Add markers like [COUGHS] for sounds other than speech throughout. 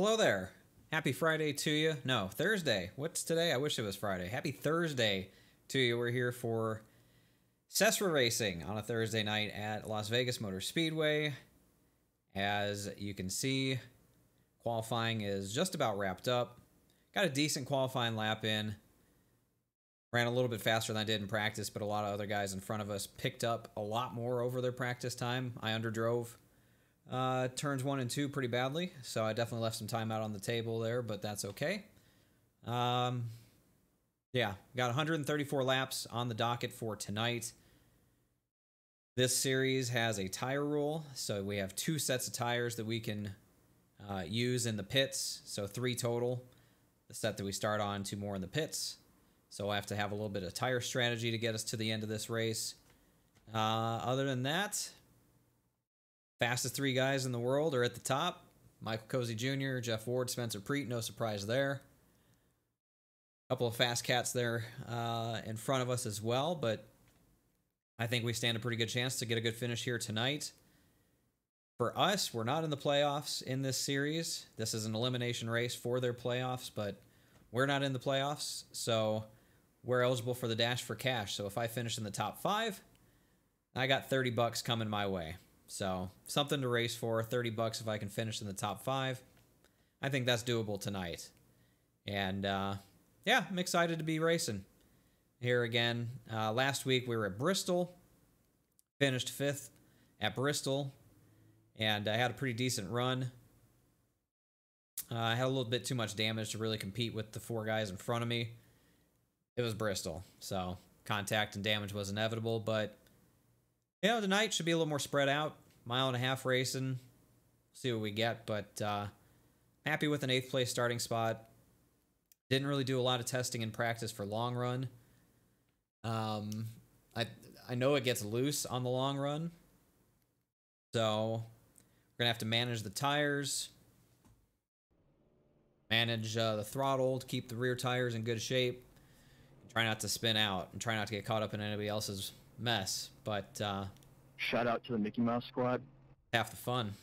Hello there. Happy Friday to you. No, Thursday. What's today? I wish it was Friday. Happy Thursday to you. We're here for SESRA Racing on a Thursday night at Las Vegas Motor Speedway. As you can see, qualifying is just about wrapped up. Got a decent qualifying lap in. Ran a little bit faster than I did in practice, but a lot of other guys in front of us picked up a lot more over their practice time. I underdrove uh, turns one and two pretty badly, so I definitely left some time out on the table there, but that's okay. Um, yeah, got 134 laps on the docket for tonight. This series has a tire rule, so we have two sets of tires that we can uh, use in the pits, so three total. The set that we start on, two more in the pits. So I have to have a little bit of tire strategy to get us to the end of this race. Uh, other than that, Fastest three guys in the world are at the top. Michael Cozy Jr., Jeff Ward, Spencer Preet, no surprise there. A couple of fast cats there uh, in front of us as well, but I think we stand a pretty good chance to get a good finish here tonight. For us, we're not in the playoffs in this series. This is an elimination race for their playoffs, but we're not in the playoffs, so we're eligible for the dash for cash. So if I finish in the top five, I got 30 bucks coming my way. So something to race for. 30 bucks if I can finish in the top five. I think that's doable tonight. And uh, yeah, I'm excited to be racing here again. Uh, last week we were at Bristol, finished fifth at Bristol, and I had a pretty decent run. Uh, I had a little bit too much damage to really compete with the four guys in front of me. It was Bristol, so contact and damage was inevitable, but you know, tonight should be a little more spread out. Mile and a half racing. See what we get, but uh, happy with an eighth place starting spot. Didn't really do a lot of testing in practice for long run. Um, I I know it gets loose on the long run, so we're gonna have to manage the tires, manage uh, the throttle to keep the rear tires in good shape, try not to spin out, and try not to get caught up in anybody else's mess, but uh, shout out to the Mickey Mouse Squad. Half the fun.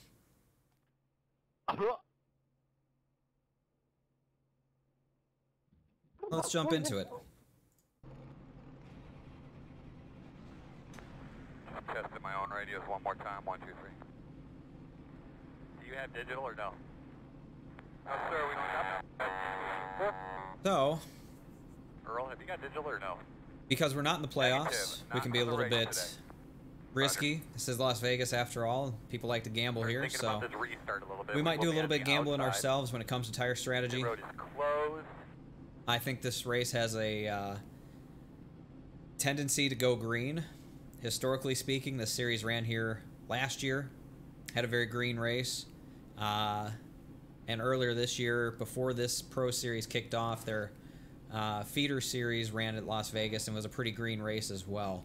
Let's jump into it. Testing my own radios one more time. One, two, three. Do you have digital or no? No, sir. We don't have. So. Earl, have you got digital or no? Because we're not in the playoffs, we can be a little bit today. risky. This is Las Vegas after all. People like to gamble we're here, so we might do a little bit gambling outside. ourselves when it comes to tire strategy. I think this race has a uh, tendency to go green. Historically speaking, this series ran here last year, had a very green race. Uh, and earlier this year, before this Pro Series kicked off, there uh, feeder series ran at Las Vegas and was a pretty green race as well.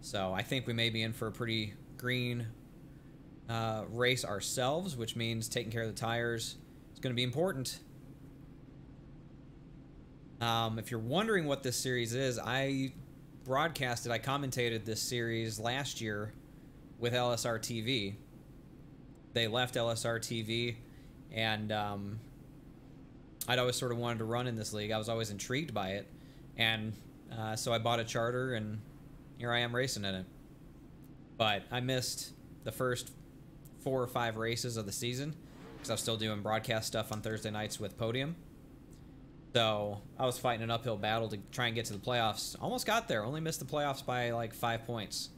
So I think we may be in for a pretty green uh, race ourselves, which means taking care of the tires is going to be important. Um, if you're wondering what this series is, I broadcasted, I commentated this series last year with LSR TV. They left LSR TV, and um, I'd always sort of wanted to run in this league. I was always intrigued by it, and uh, so I bought a charter, and here I am racing in it. But I missed the first four or five races of the season because I was still doing broadcast stuff on Thursday nights with Podium. So I was fighting an uphill battle to try and get to the playoffs. Almost got there. Only missed the playoffs by like five points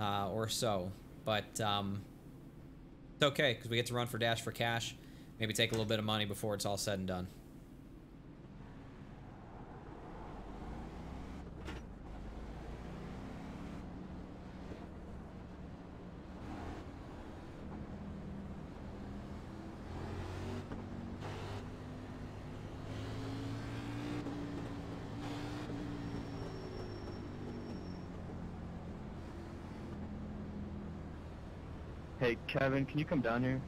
uh, or so. But um, it's okay because we get to run for Dash for Cash maybe take a little bit of money before it's all said and done. Hey, Kevin, can you come down here?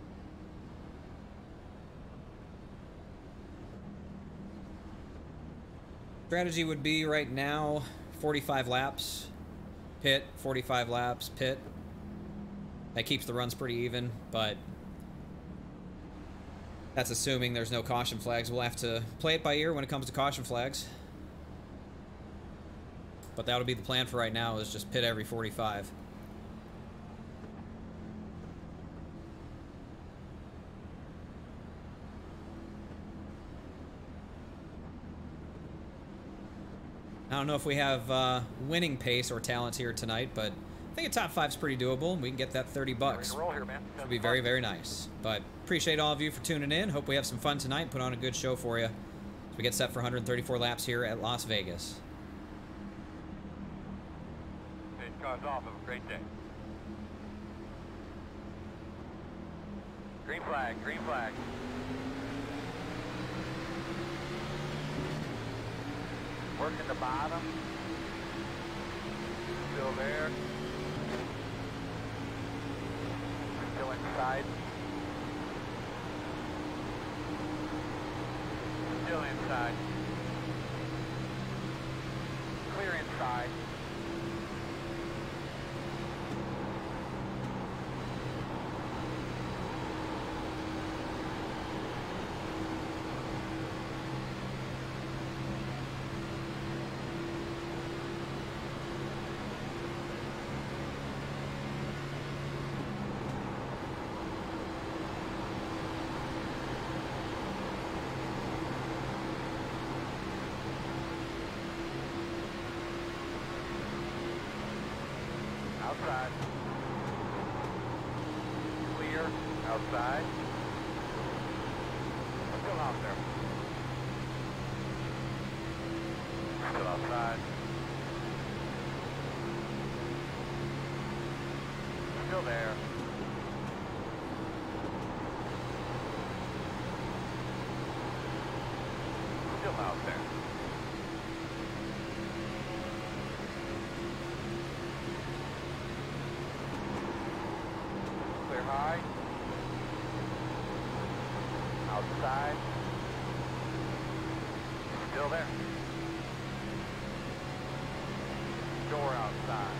Strategy would be right now 45 laps, pit, 45 laps, pit. That keeps the runs pretty even, but That's assuming there's no caution flags. We'll have to play it by ear when it comes to caution flags. But that'll be the plan for right now is just pit every 45. Don't know if we have uh, winning pace or talent here tonight, but I think a top five's pretty doable. We can get that 30 bucks. Roll here, man. Would be very, very nice. But appreciate all of you for tuning in. Hope we have some fun tonight. Put on a good show for you. As we get set for 134 laps here at Las Vegas. Hey, cars off. Have a great day. Green flag, green flag. Working the bottom. Still there. Still inside. Still inside. Clear inside. Outside. Clear. Outside. Still out there. Still outside. Still there. Still out there. Clear high. Outside. Still there. Door outside.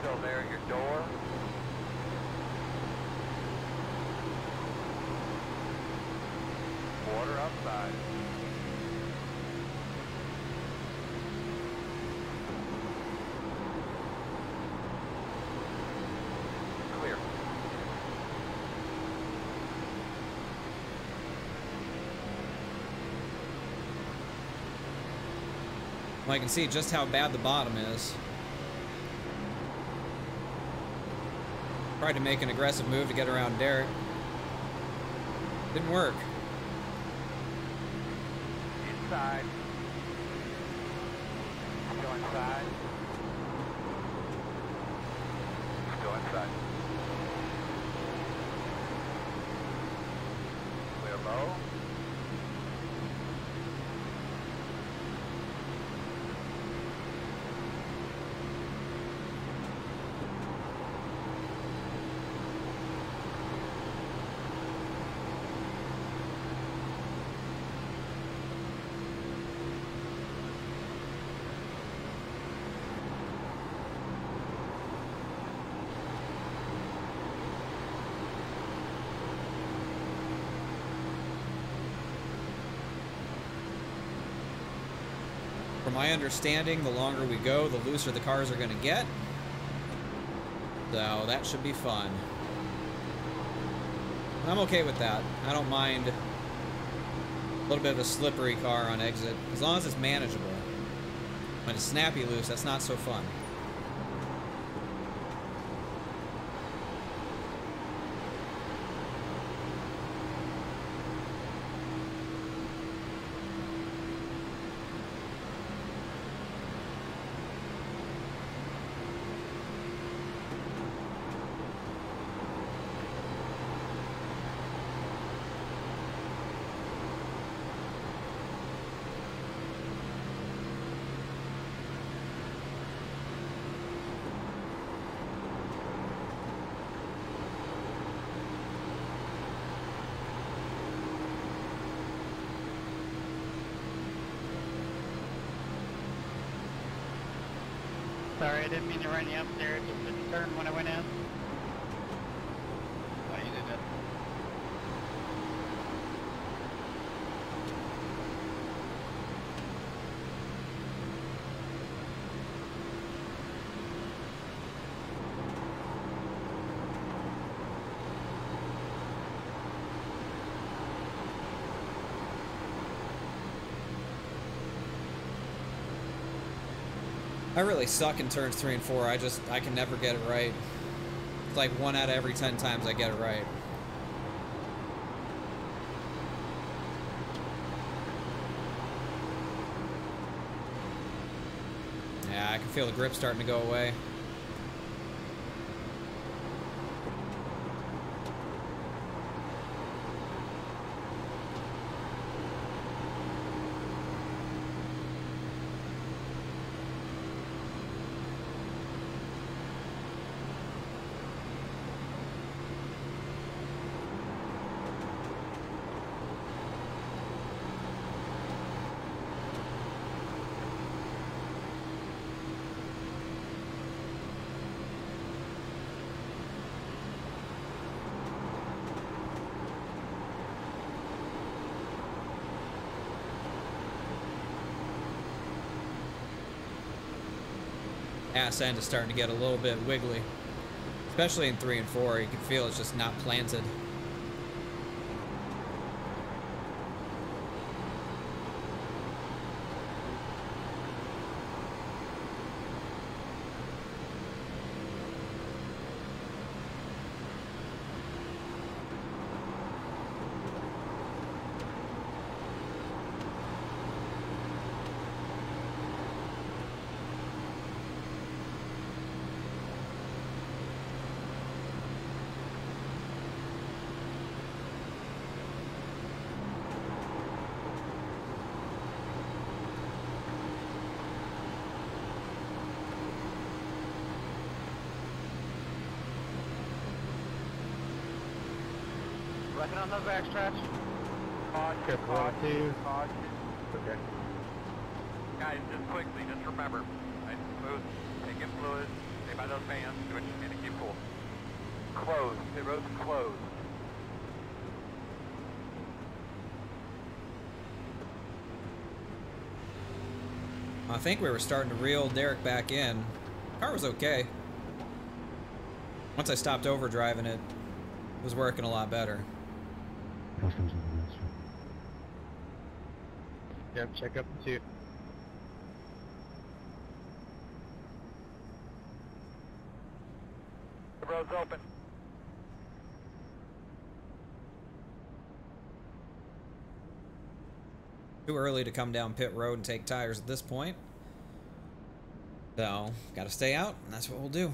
Still there, your door. Water outside. Clear. Well, I can see just how bad the bottom is. Tried to make an aggressive move to get around Derek. Didn't work. Inside. Still inside. Still inside. Clear low. My understanding, the longer we go, the looser the cars are going to get. So that should be fun. I'm okay with that. I don't mind a little bit of a slippery car on exit, as long as it's manageable. When it's snappy loose, that's not so fun. Sorry, I didn't mean to run you up there. Just a turn when I went in. I really suck in turns three and four. I just I can never get it right. It's like one out of every ten times I get it right. Yeah, I can feel the grip starting to go away. End is starting to get a little bit wiggly. Especially in 3 and 4, you can feel it's just not planted. Looking on those backstraps. Caution, Careful, one, caution, two. caution. Okay. Guys, just quickly, just remember, nice and smooth, take in fluid, stay by those fans, do what you can to keep cool. Closed, pit road's closed. I think we were starting to reel Derek back in. Car was okay. Once I stopped overdriving it, it was working a lot better. Customs on the. Yep, check up the two. The road's open. Too early to come down pit road and take tires at this point. So, gotta stay out, and that's what we'll do.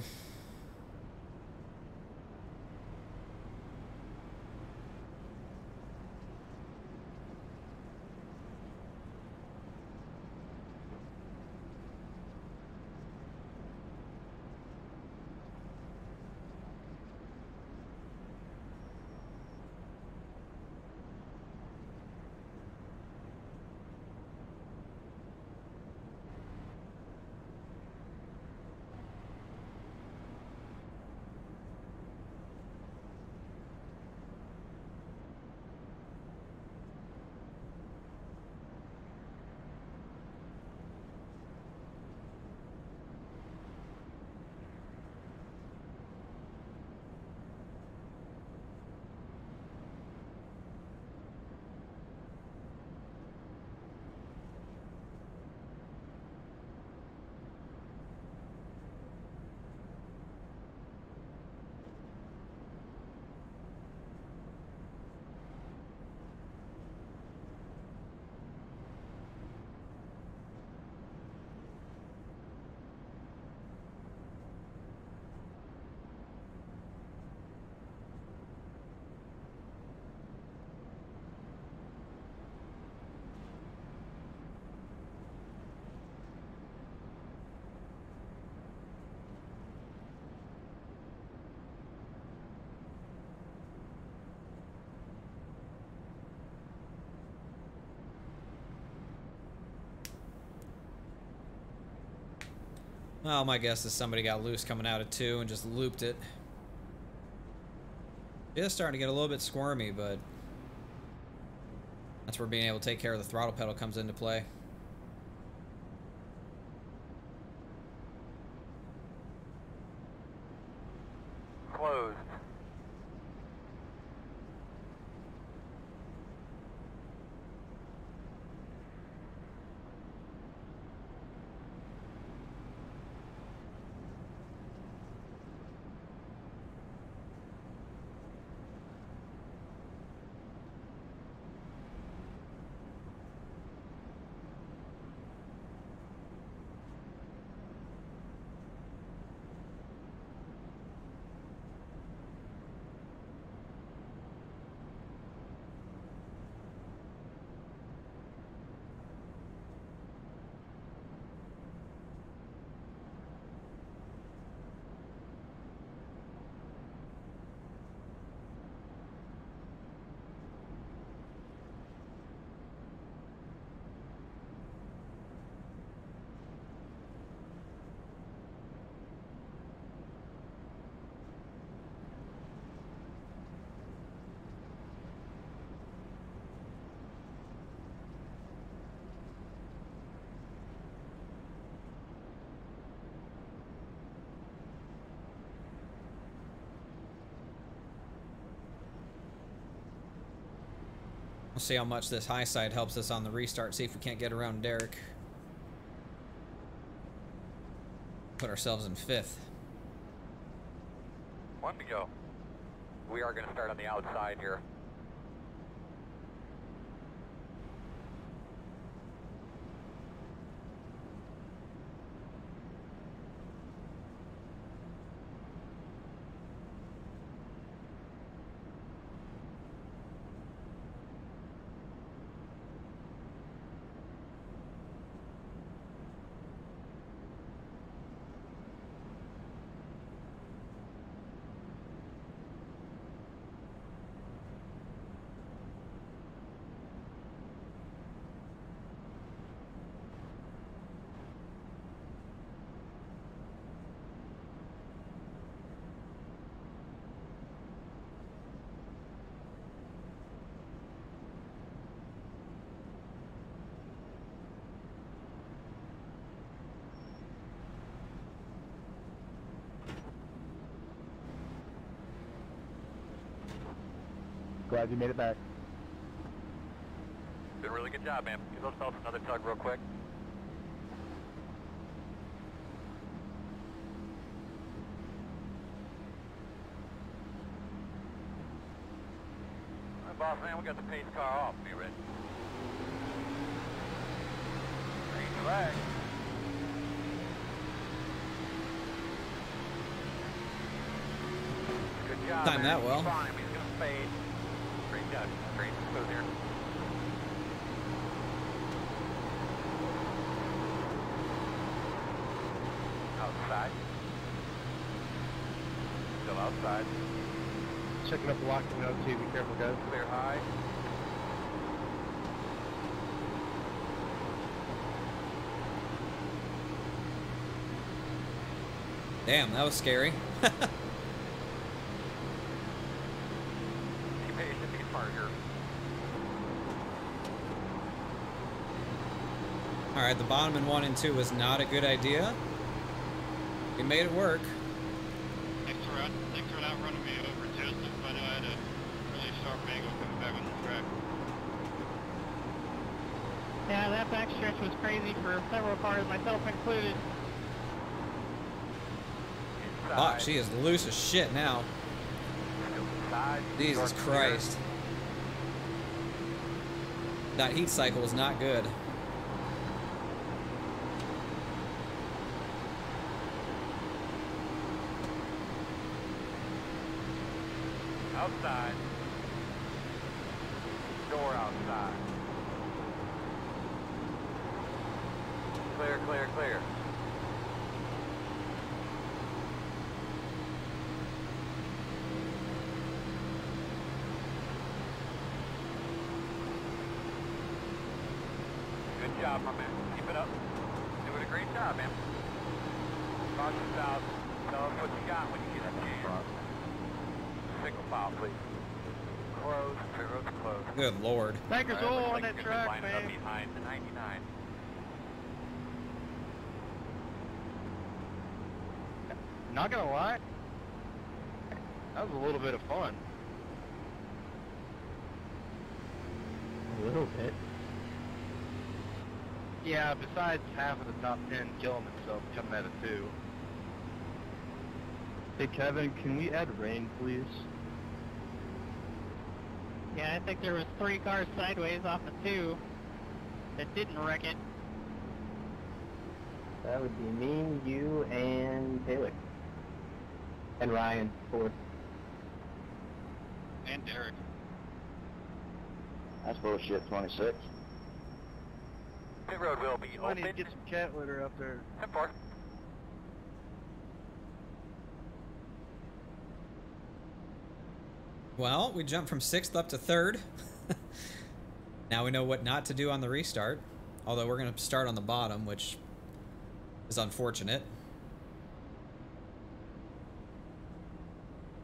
Well, my guess is somebody got loose coming out of two and just looped it. It is starting to get a little bit squirmy, but that's where being able to take care of the throttle pedal comes into play. We'll see how much this high side helps us on the restart. See if we can't get around Derek. Put ourselves in fifth. One to go. We are going to start on the outside here. Glad you made it back. Did a really good job, man. Give those fellas another tug real quick. All right, boss man, we got the pace car off. Be ready. Green flag. Good job, Timed man. that well. Keep on him. He's gonna fade. Great job. Great smooth here. Outside. Still outside. Checking up the locking note too. Be careful, guys. Clear high. Damn, that was scary. [LAUGHS] Be patient. Be smart here. All right, the bottom in one and two was not a good idea. We made it work. Thanks for, out, thanks for not running me over, Joseph. I know I had a really sharp angle coming back on the track. Yeah, that backstretch was crazy for several cars, myself included. Fuck, she is loose as shit now. Still inside. Jesus Christ. That heat cycle was not good. Outside. Door outside. Clear, clear, clear. Good job, my man. Keep it up. Doing a great job, man. Caution south. Tell us what you got when you get a chance. Single file, please. Close. Pit road's closed. Good lord. Baker's All right, all looks on like that it's gonna be track, lining up behind the 99. Not gonna lie. That was a little bit of fun. A little bit. Yeah, besides half of the top 10 killing himself coming out of two. Hey Kevin, can we add rain, please? Yeah, I think there was three cars sideways off of two that didn't wreck it. That would be me, you, and Taylor. And Ryan, fourth. And Derek. That's bullshit, 26. Pit road will be I need to get some cat litter up there. 10-4. Well, we jumped from sixth up to third. [LAUGHS] now we know what not to do on the restart. Although we're going to start on the bottom, which is unfortunate.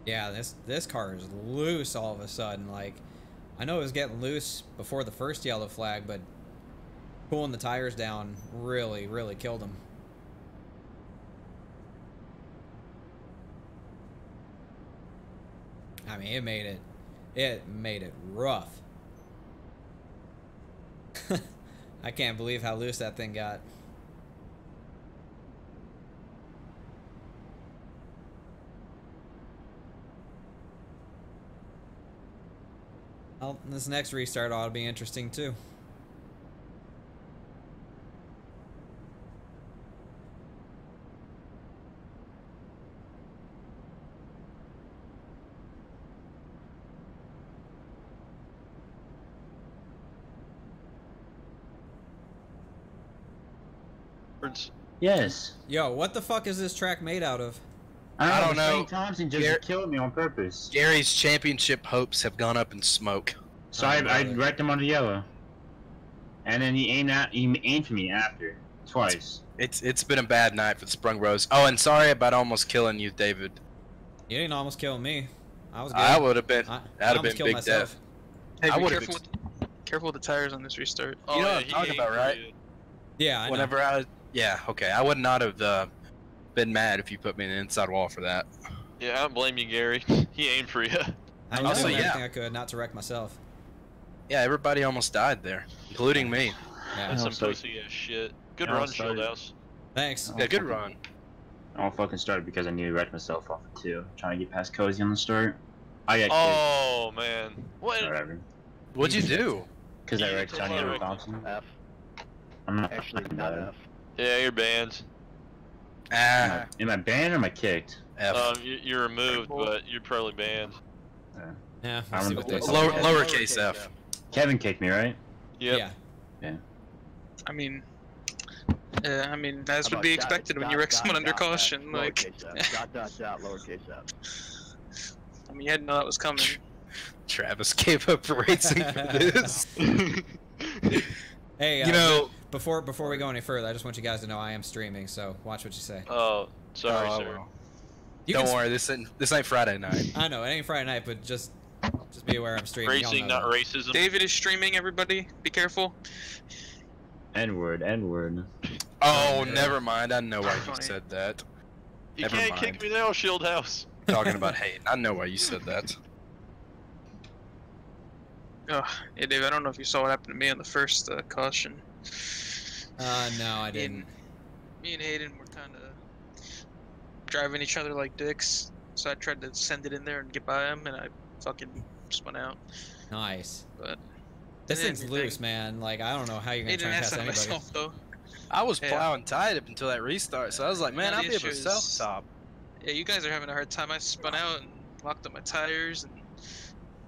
Yeah, this this car is loose all of a sudden. Like, I know it was getting loose before the first yellow flag, but pulling the tires down really, really killed him. I mean, it made it, it made it rough. [LAUGHS] I can't believe how loose that thing got. Well, this next restart ought to be interesting too. Yes. Yo, what the fuck is this track made out of? I don't know. Shane Thompson just Gar- killed me on purpose. Gary's championship hopes have gone up in smoke. So Oh, I, I wrecked him on the yellow. And then he aimed at he aimed for me after. Twice. It's it's been a bad night for the Sprung Rose. Oh, and sorry about almost killing you, David. You didn't almost kill me. I was good. I would have been. I, I That'd have been big myself. death. Hey, I be would've careful, with, careful with the tires on this restart. You know oh, what I'm talking about, right? Yeah, I know. Whenever I, yeah, okay, I would not have uh, been mad if you put me in the inside wall for that. Yeah, I don't blame you, Gary. [LAUGHS] He aimed for you. I was Also, yeah. I could not to wreck myself. Yeah, everybody almost died there, including me. Yeah. That's some pussy ass shit. Good run, so- Schildhouse. Thanks. Yeah, good run. I all fucking started because I nearly wrecked myself off of two. Trying to get past Cozy on the start. I got Oh man, what? Whatever. What'd you do? Because I wrecked took Johnny my Ever wreck. Thompson. F. I'm not Actually, not bad. F. Yeah, you're banned. Am Ah, I, am I banned or am I kicked? F. Um, you, you're removed, but you're probably banned. Yeah, I we'll see remember what they say. Lower, lowercase f. Kevin kicked me, right? Yep. Yeah. I mean, uh, I mean, as How would be about dot- expected when you wreck dot- someone under dot- caution. dot, Like, lowercase f, dot dot dot lowercase f. [LAUGHS] I mean, you had to know that was coming. Travis gave up racing for this. [LAUGHS] [LAUGHS] Hey, uh, you know, before before we go any further, I just want you guys to know I am streaming, so watch what you say. Oh, sorry, oh, sir. well. You Don't worry, this ain't this ain't Friday night. [LAUGHS] I know it ain't Friday night, but just just be aware I'm streaming. Y'all Racing, not that. racism. David is streaming. Everybody, be careful. N word, N word. Oh, Yeah. never mind. I know why you said that. you never can't mind. kick me now, Schildhouse. [LAUGHS] Talking about hate. I know why you said that. Oh, hey, Dave. I don't know if you saw what happened to me on the first uh, caution. Uh, no, I didn't. and, me and Hayden were kind of driving each other like dicks. So I tried to send it in there and get by him, and I fucking spun out. Nice. But This didn't thing's do anything. loose, man. Like I don't know how you're gonna Hayden try and pass anybody. myself [LAUGHS] though. I was Yeah. plowing tight up until that restart, so I was like, man, I'll the be able to self is- stop. Yeah, you guys are having a hard time. I spun out and locked up my tires and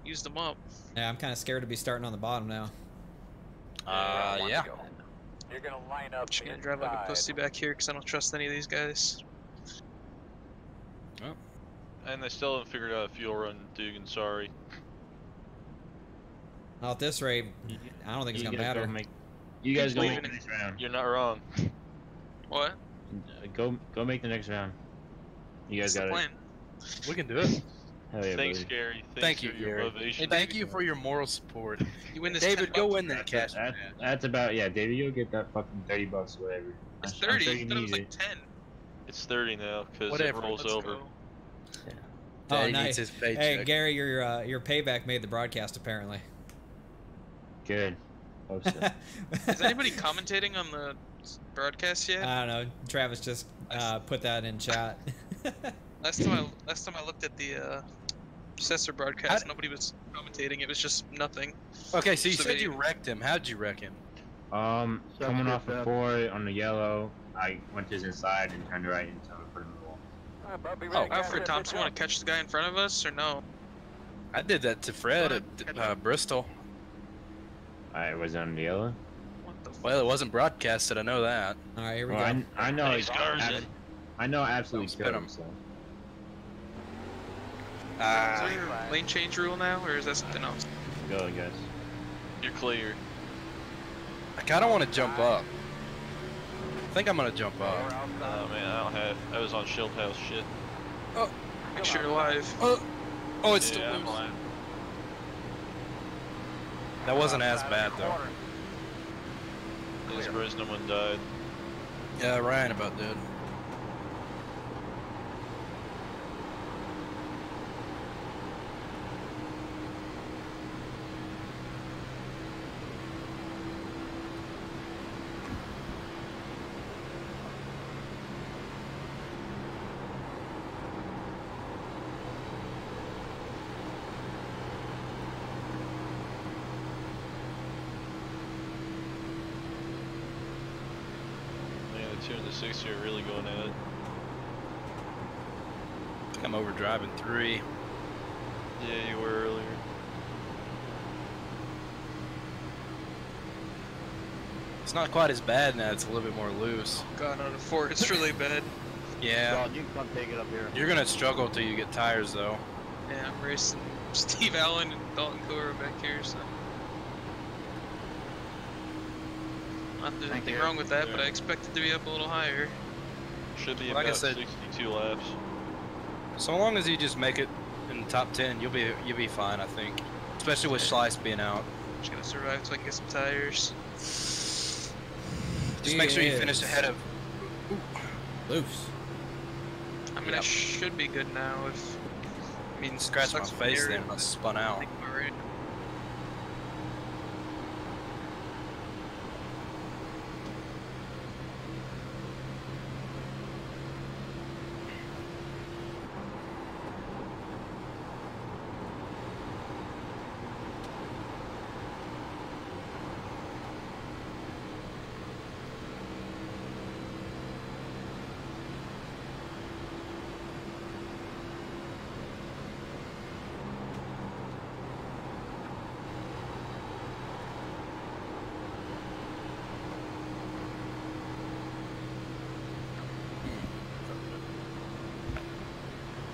used them up. Yeah, I'm kind of scared to be starting on the bottom now. Uh, yeah. You're gonna line up Just gonna drive like a pussy back here because I don't trust any of these guys. Oh. And they still haven't figured out a fuel run, Dugan. Sorry. Well, at this rate, I don't think it's You gonna guys go matter. make. You guys go Leaving make the next round. You're not wrong. What? Go go make the next round. You guys got it. plan? We can do it. Hell yeah, Thanks, buddy. Gary. Thanks Thank you, for your Gary. motivation. Thank you for your moral support. [LAUGHS] You win this. David, go win that cash. That, that's about yeah, David. You'll get that fucking thirty bucks or whatever. It's I'm- I'm 30. sure you you thought it was like 10. It's 30 now because it Whatever, rolls Let's over. go. Oh, Daddy nice. needs his Hey. Gary, your uh, your payback made the broadcast apparently. Good. Hope so. [LAUGHS] Is anybody commentating on the broadcast yet? I don't know. Travis just uh, put that in chat. last time I [LAUGHS] last time I looked at the uh, SESRA broadcast, nobody was commentating. It was just nothing. Okay, so you Just a said you wrecked him. How'd you wreck him? Um, So coming off of stuff. four on the yellow, I went to his inside and turned right into the front of the wall. Alright, bud, Oh. Alfred Thompson want to catch the guy in front of us or no? I did that to Fred at uh, Bristol. I was on the yellow. What the fuck? Well, it wasn't broadcasted. I know that. All right, here we Well, go. I, I know. Thanks, it- Garza. ab- I know absolutely spit him. So. Is Ah, there a lane change rule now, or is that something else? Go, I guess. You're clear. I kind of want to jump up. I think I'm gonna jump We're up. Oh man, I don't have. I was on Schildhouse shit. Oh, Make sure you're alive. Oh, oh, it's yeah, still I'm loose. That wasn't as bad though. corner. I'm surprised no one died. Yeah, Ryan about that. 60 are really going at it. I'm over driving three. Yeah, you were earlier. It's not quite as bad now. It's a little bit more loose. God, on a four, it's really bad. [LAUGHS] Yeah. God, you can come take it up here. You're gonna struggle till you get tires though. Yeah, I'm racing Steve Allen and Dalton Cora back here, so. Not there's Thank anything you. wrong with that, but I expect it to be up a little higher. Should be Like I said- 62 laps. So long as you just make it in the top ten, you'll be you'll be fine, I think. Especially with Slice being out. just gonna survive till I can get some tires. Just make sure you finish ahead of. Loose. I mean, I should be good now if. I mean, Scratch my face you're then. I spun out. like, alright.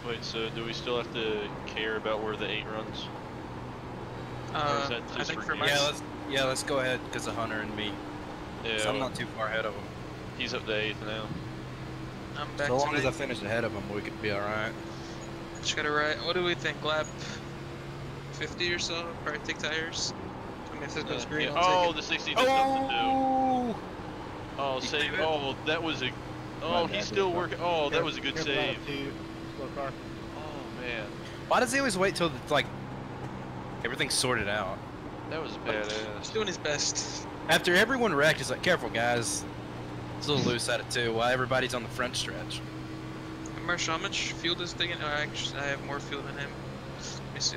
Wait, so do we still have to care about where the 8 runs? Uh, I think for for my Yeah, let's yeah let's go ahead because of Hunter and me. Yeah, 'Cause I'm not too far ahead of him. he's up to 8th now. I'm back So long to as I finish ahead of him, we could be all right. Just gotta ride. What do we think? Lap 50 or so? Probably take tires. I mean, if this goes Uh, green, yeah. I'll Oh, take the 60 does something too. Oh! Oh, You save. save? Oh, that was a. Oh, My he's still working. Oh, that was a good Careful out save. Man. Why does he always wait till it's like everything's sorted out? That was it. He's badass. doing his best. After everyone wrecked, he's like, "Careful, guys." It's a little loose out of two. While everybody's on the front stretch. Marshall, how much fuel does thing? Oh, actually, I have more fuel than him. Let me see.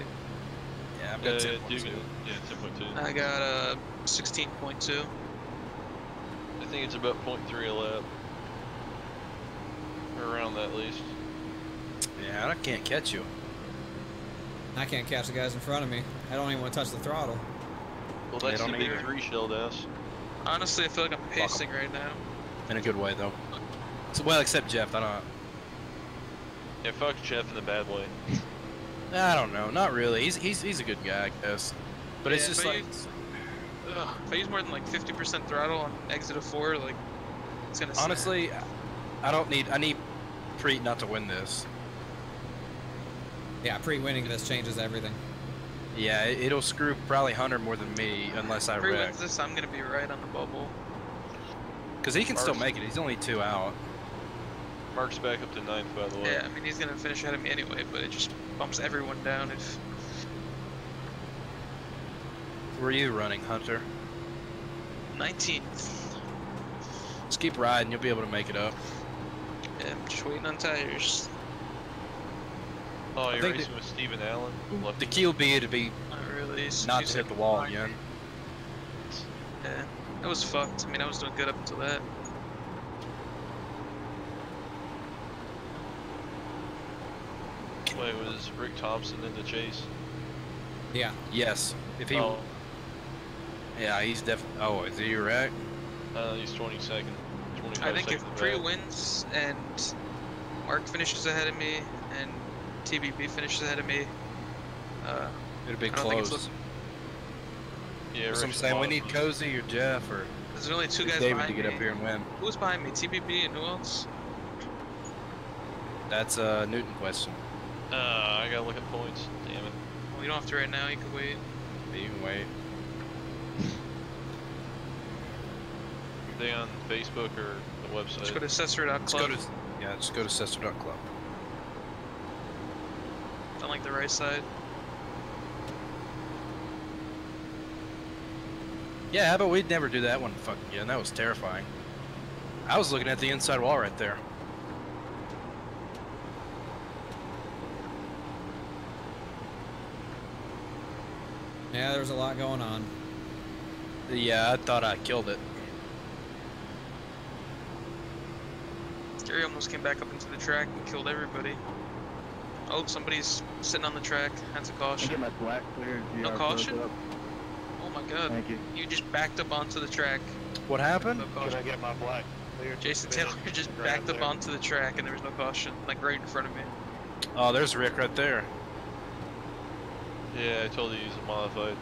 Yeah, I've Uh, got you 10.2. yeah, 10.2. I got uh 16.2. I think it's about 0.3 a lap. Or around that at least. Yeah, I can't catch you. I can't catch the guys in front of me. I don't even want to touch the throttle. Well, They that's the don't big either. three shelled ass. Honestly, I feel like I'm pacing right now. In a good way, though. So, well, except Jeff. I don't. Yeah, fuck Jeff in the bad way. I don't know. Not really. He's he's he's a good guy, I guess. But it's just but like you- Ugh, if I use more than like 50% throttle on exit of four, like it's gonna. snap. honestly, I don't need. I need Preet not to win this. Yeah, pre-winning this changes everything. Yeah, it, it'll screw probably Hunter more than me unless I If he wreck. wins this, I'm gonna be right on the bubble. Because he can still make it. He's only two out. Mark's back up to ninth, by the way. Yeah, I mean he's gonna finish ahead of me anyway, but it just bumps everyone down if. Where are you running, Hunter? 19th. Just keep riding. You'll be able to make it up. Yeah, I'm just waiting on tires. Oh, you're think racing with Steven Allen? Lefty? The key will be to be Not really. not he's to hit the wall again. Yeah, that was fucked. I mean, I was doing good up until that. Wait, was Rick Thompson in the chase? Yeah. Yes. If he. Oh, Yeah, he's definitely. Oh, is he right? uh, he's 22nd. I think if seconds Preet wins and Mark finishes ahead of me and TBB finishes ahead of me, uh, It'll be I don't think it's close. Yeah, That's what I'm saying. We need Cozy or Jeff or there's only two guys David behind to get me. up here and win. Who's behind me? TBB and who else? That's a Newton question. Uh, I gotta look at points. Damn it. Well, you don't have to right now. You can wait. You can wait. Are They on Facebook or the website? Just go to SESRA.club. Let's go to yeah. Just go to SESRA.club. on like the right side. Yeah, but we'd never do that one fucking again. That was terrifying. I was looking at the inside wall right there. Yeah, there was a lot going on. Yeah, I thought I killed it. Gary almost came back up into the track and killed everybody. Oh, somebody's sitting on the track. That's a caution. get my black cleared. No caution? Oh my god. Thank you. You just backed up onto the track. What happened? No Can I caution. get my black cleared? Jason Been Taylor [LAUGHS] just grab backed up there. onto the track and there was no caution. Like right in front of me. Oh, there's Rick right there. Yeah, I told you he's a modified.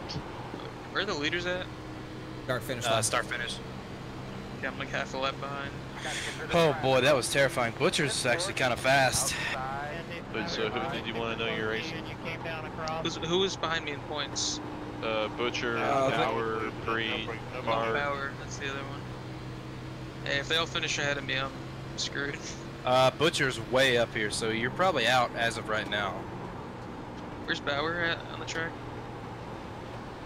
Where are the leaders at? Start finish Uh, line. start finish. Yeah, I'm like half a lap behind. Oh boy, that was terrifying. Butcher's actually kind of fast. Wait, so who did you wanna know you're racing? And you came down across. Who's, who is behind me in points? Uh, Butcher, Uh, okay. Bauer, Preet, Mark. Bauer. That's the other one. Hey, if they all finish ahead of me, I'm screwed. Uh, Butcher's way up here, so you're probably out as of right now. Where's Bauer at on the track?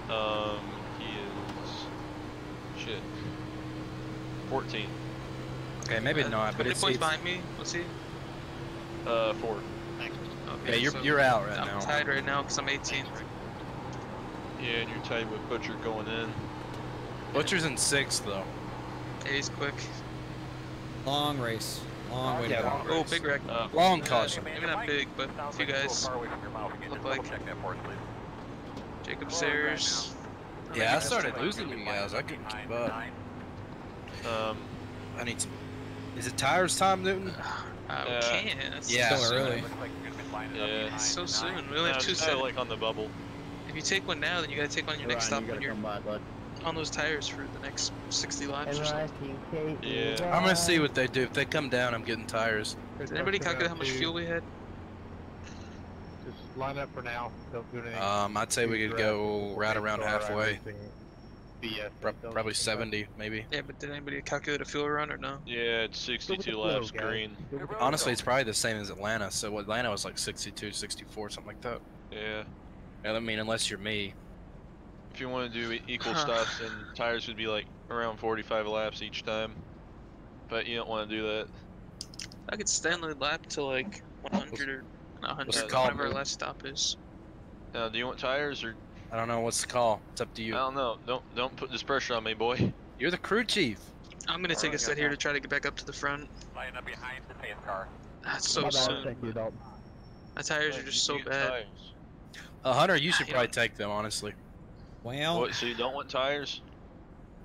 Um, he is. Shit. 14. Okay, maybe Uh, not, How but many it's, points behind me? Let's see. Uh, 4. Okay, yeah, you're so you're out right now. I'm now. tied right now because I'm 18th. Yeah, and you're tied with Butcher going in. Butcher's in sixth though. Yeah, he's quick. Long race. Long way to Yeah, go. long Oh, big wreck. Uh, Long caution. maybe not big, but a few guys look like that part later. Jacob Sayers. Yeah, I started losing you guys. I couldn't keep up. um, I need some. Is it tires time, Newton? I Yeah. can't. It's Yeah. Still early. yeah. It's so soon. We only Nah, have two just like on the bubble. If you take one now, then you gotta take one on your next stop you when gotta you're by, bud. on those tires for the next 60 laps or something. Yeah. I'm gonna see what they do. If they come down, I'm getting tires. Did anybody calculate how much fuel we had? Just line up for now. Don't do anything. Um, I'd say we could go right around halfway. BS. Pro- Probably 70, maybe. Yeah, but did anybody calculate a fuel run or no? Yeah, it's 62 laps guys. green. Honestly, it's probably the same as Atlanta. So Atlanta was like 62, 64, something like that. Yeah. Yeah, I mean, unless you're me. If you want to do [LAUGHS] equal Huh. stops, then tires would be like around 45 laps each time. But you don't want to do that. I could stand the lap to like 100 or not What's 100, it called, whatever our last stop is. Now, do you want tires or? I don't know what's the call. It's up to you. I don't know. Don't don't put this pressure on me, boy. You're the crew chief. I'm gonna take a set here to try to get back up to the front. Line up behind the pace car. That's so My soon. Thank you, Dalton. My tires are just so bad. Uh, Hunter, you should You probably don't- take them, honestly. Well, What, so you don't want tires?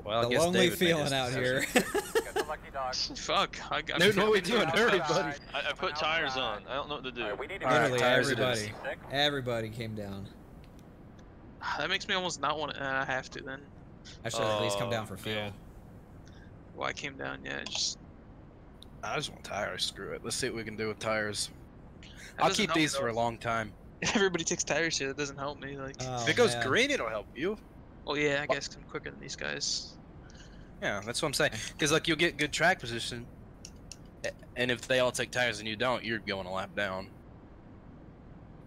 Well, I the guess lonely David made feeling out here. Got [LAUGHS] the lucky dog. [LAUGHS] Fuck. I got Newton, what we doing? Hurry, buddy. I, I put tires on. I don't know what to do. Alright, we need to All right, Literally tires everybody. Everybody came down. [SIGHS] That makes me almost not want to. Uh, I have to then. I should at least come Oh, down for fuel. man. Well, I came down. Yeah, just. I just want tires. Screw it. Let's see what we can do with tires. that I'll keep help me, these for a long time. [LAUGHS] Everybody takes tires here, that doesn't help me. Like, Oh, if it goes man. green, it'll help you. well, yeah, I guess I'm quicker than these guys. Yeah, that's what I'm saying. Because like you'll get good track position, and if they all take tires and you don't, you're going a lap down.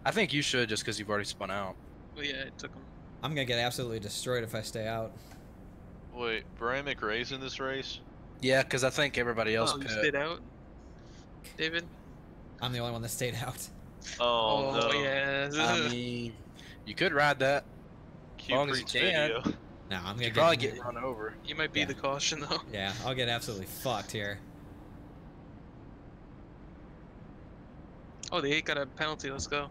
I think you should just because you've already spun out. Well, yeah, it took them. I'm gonna get absolutely destroyed if I stay out. Wait, Brian McRae's in this race? Yeah, because I think everybody else. Oh, you stayed out, David. I'm the only one that stayed out. Oh, oh no. yeah. I [LAUGHS] mean, you could ride that. Cue long as you can. video. No, I'm gonna get, probably get run over. you might be yeah. the caution though. [LAUGHS] Yeah, I'll get absolutely fucked here. Oh, the eight got a penalty. Let's go.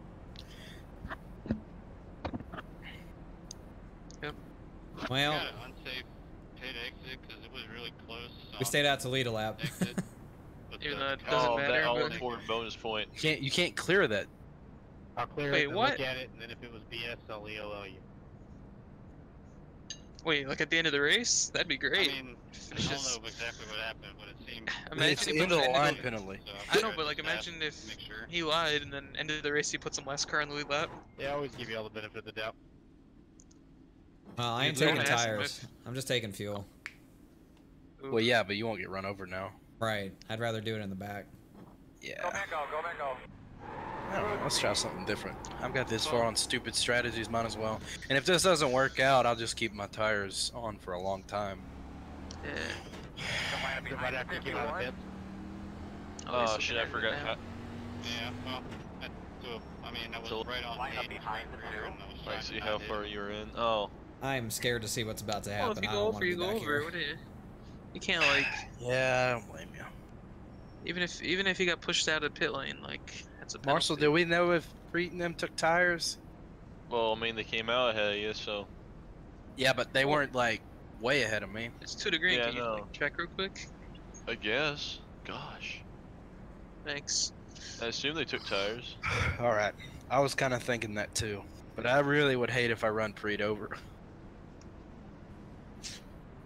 Well, Got an unsafe pit exit because it was really close. So we stayed out to lead [LAUGHS] a lap. exit. But Even though it doesn't Oh, matter, that all important bonus point. You can't. You can't clear that. I'll clear Wait, it and what? look at it, and then if it was BS, I'll ELL you. Wait, like at the end of the race? That'd be great. I mean, I don't this- know exactly what happened, but it seemed. [LAUGHS] Imagine it's he the end of the line penalty. So I'm know, but like imagine if sure. he lied and then ended the race, he put some last car in the lead lap. Yeah, I always give you all the benefit of the doubt. Well, I ain't You don't taking tires. I'm just taking fuel. Well, yeah, but you won't get run over now. Right. I'd rather do it in the back. Yeah. Go man, go, go man, go. I don't know. Let's try something different. I've got this far on stupid strategies, might as well. And if this doesn't work out, I'll just keep my tires on for a long time. Yeah. Come line up Because right behind after the you get out of 51. Oh, shit, I looking at it forgot. now. how- Yeah, well, I, so, I mean, I was So- right on Line up behind the right two. there, and I was I trying see how far you were in. Oh, I'm scared to see what's about to Well, happen. if you go over, you go over. What you? You can't like. [SIGHS] Yeah, I don't blame you. Even if even if he got pushed out of pit lane, like that's a penalty. Marshall, do we know if Preet and them took tires? Well, I mean, they came out ahead of you, so. Yeah, but they weren't like way ahead of me. It's two to green. Yeah, Can you no. like, check real quick? I guess. Gosh. Thanks. I assume they took tires. [SIGHS] All right, I was kind of thinking that too, but I really would hate if I run Preet over.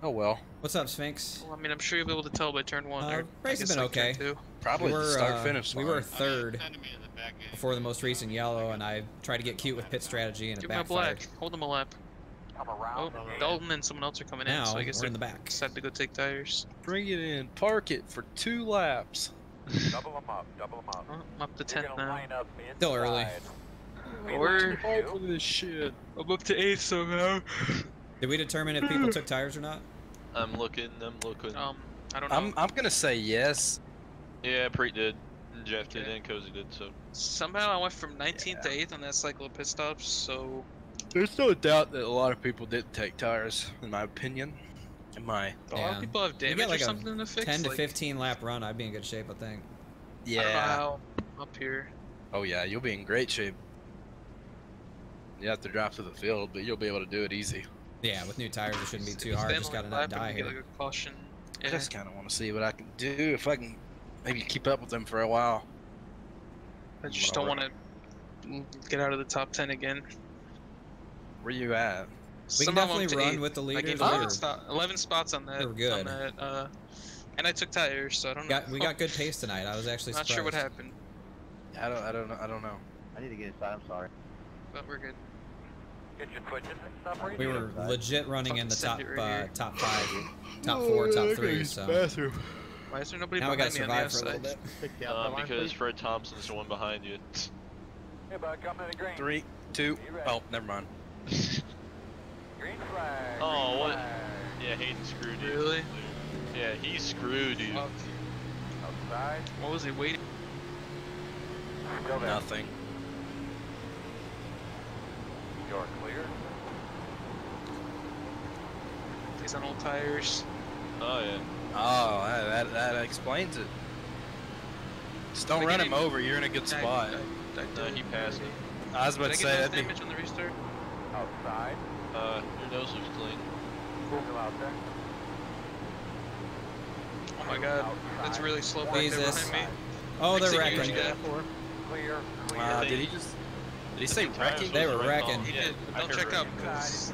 Oh well, What's up, Sphinx? Well, I mean, I'm sure you'll be able to tell by turn one. Uh, race has been like, okay. two. probably we the were, start uh, finish we were third Send me the before the most recent yellow, and I tried to get cute with pit strategy and it Give him a backfired. black. Hold him a lap. Oh, Dalton and someone else are coming in, so I guess we're they're in the back. decided to go take tires. Bring it in, park it for two laps. Double them up, double them up. [LAUGHS] Oh, I'm up to You're 10th gonna now. Still early. inside. We're All for this shit. I'm up to 8th somehow. [LAUGHS] Did we determine if people took tires or not? I'm looking, I'm looking. Um, I don't know. I'm I'm gonna say yes. yeah, Preet did. and Jeff did, Okay. and Cozy did, so. Somehow I went from 19th to 8th on that cycle of pit stops, so There's no doubt that a lot of people didn't take tires, in my opinion. In my a lot Yeah. of people have damage like or something to fix. 10 to like, 15 lap run, I'd be in good shape, I think. I don't know yeah. how up here. Oh yeah, you'll be in great shape. You have to drive to the field, but you'll be able to do it easy. Yeah, with new tires, it shouldn't be too hard. Just gotta not die here. like a caution. I just kind of want to see what I can do if I can maybe keep up with them for a while. I just don't want to get out of the top 10 again. Where you at? We can definitely to run eighth. with the I leaders. gained We 11, were- 11 spots on that. we were good. On that, uh, and I took tires, so I don't know. we got good pace tonight. I was actually Not surprised. sure what happened, I don't. I don't know. I don't know. I need to get inside. I'm sorry. but we're good. Get your twitches and stuff ready. We were legit running in the top Fucking send it right uh, top five, top four, top three. So Why is there nobody now we gotta behind me on the survive for a little outside? bit. Fix the Um, outside line, because please. Fred Thompson's the one behind you. Hey, bud, come to the green. Three, two. Oh, never mind. Green flag. [LAUGHS] Oh, what? flag. Yeah, Hayden screwed you. Really? Yeah, he screwed you. Outside. What was he waiting? Nothing. You're clear. On old tires. Oh, yeah. Oh, that, that, that explains it. Just don't run him over. You're in a good spot. I, I, No, he passed me. I was about I to say nose that'd be. damage on the restart? Outside. Uh, your nose looks clean. Still out there. Oh my god, that's Outside. really slow back there behind me. Oh, Next they're wrecking. get- Clear. Clear. Uh, did he just? Did he say wrecking? They were wrecking. He did, don't check up, cause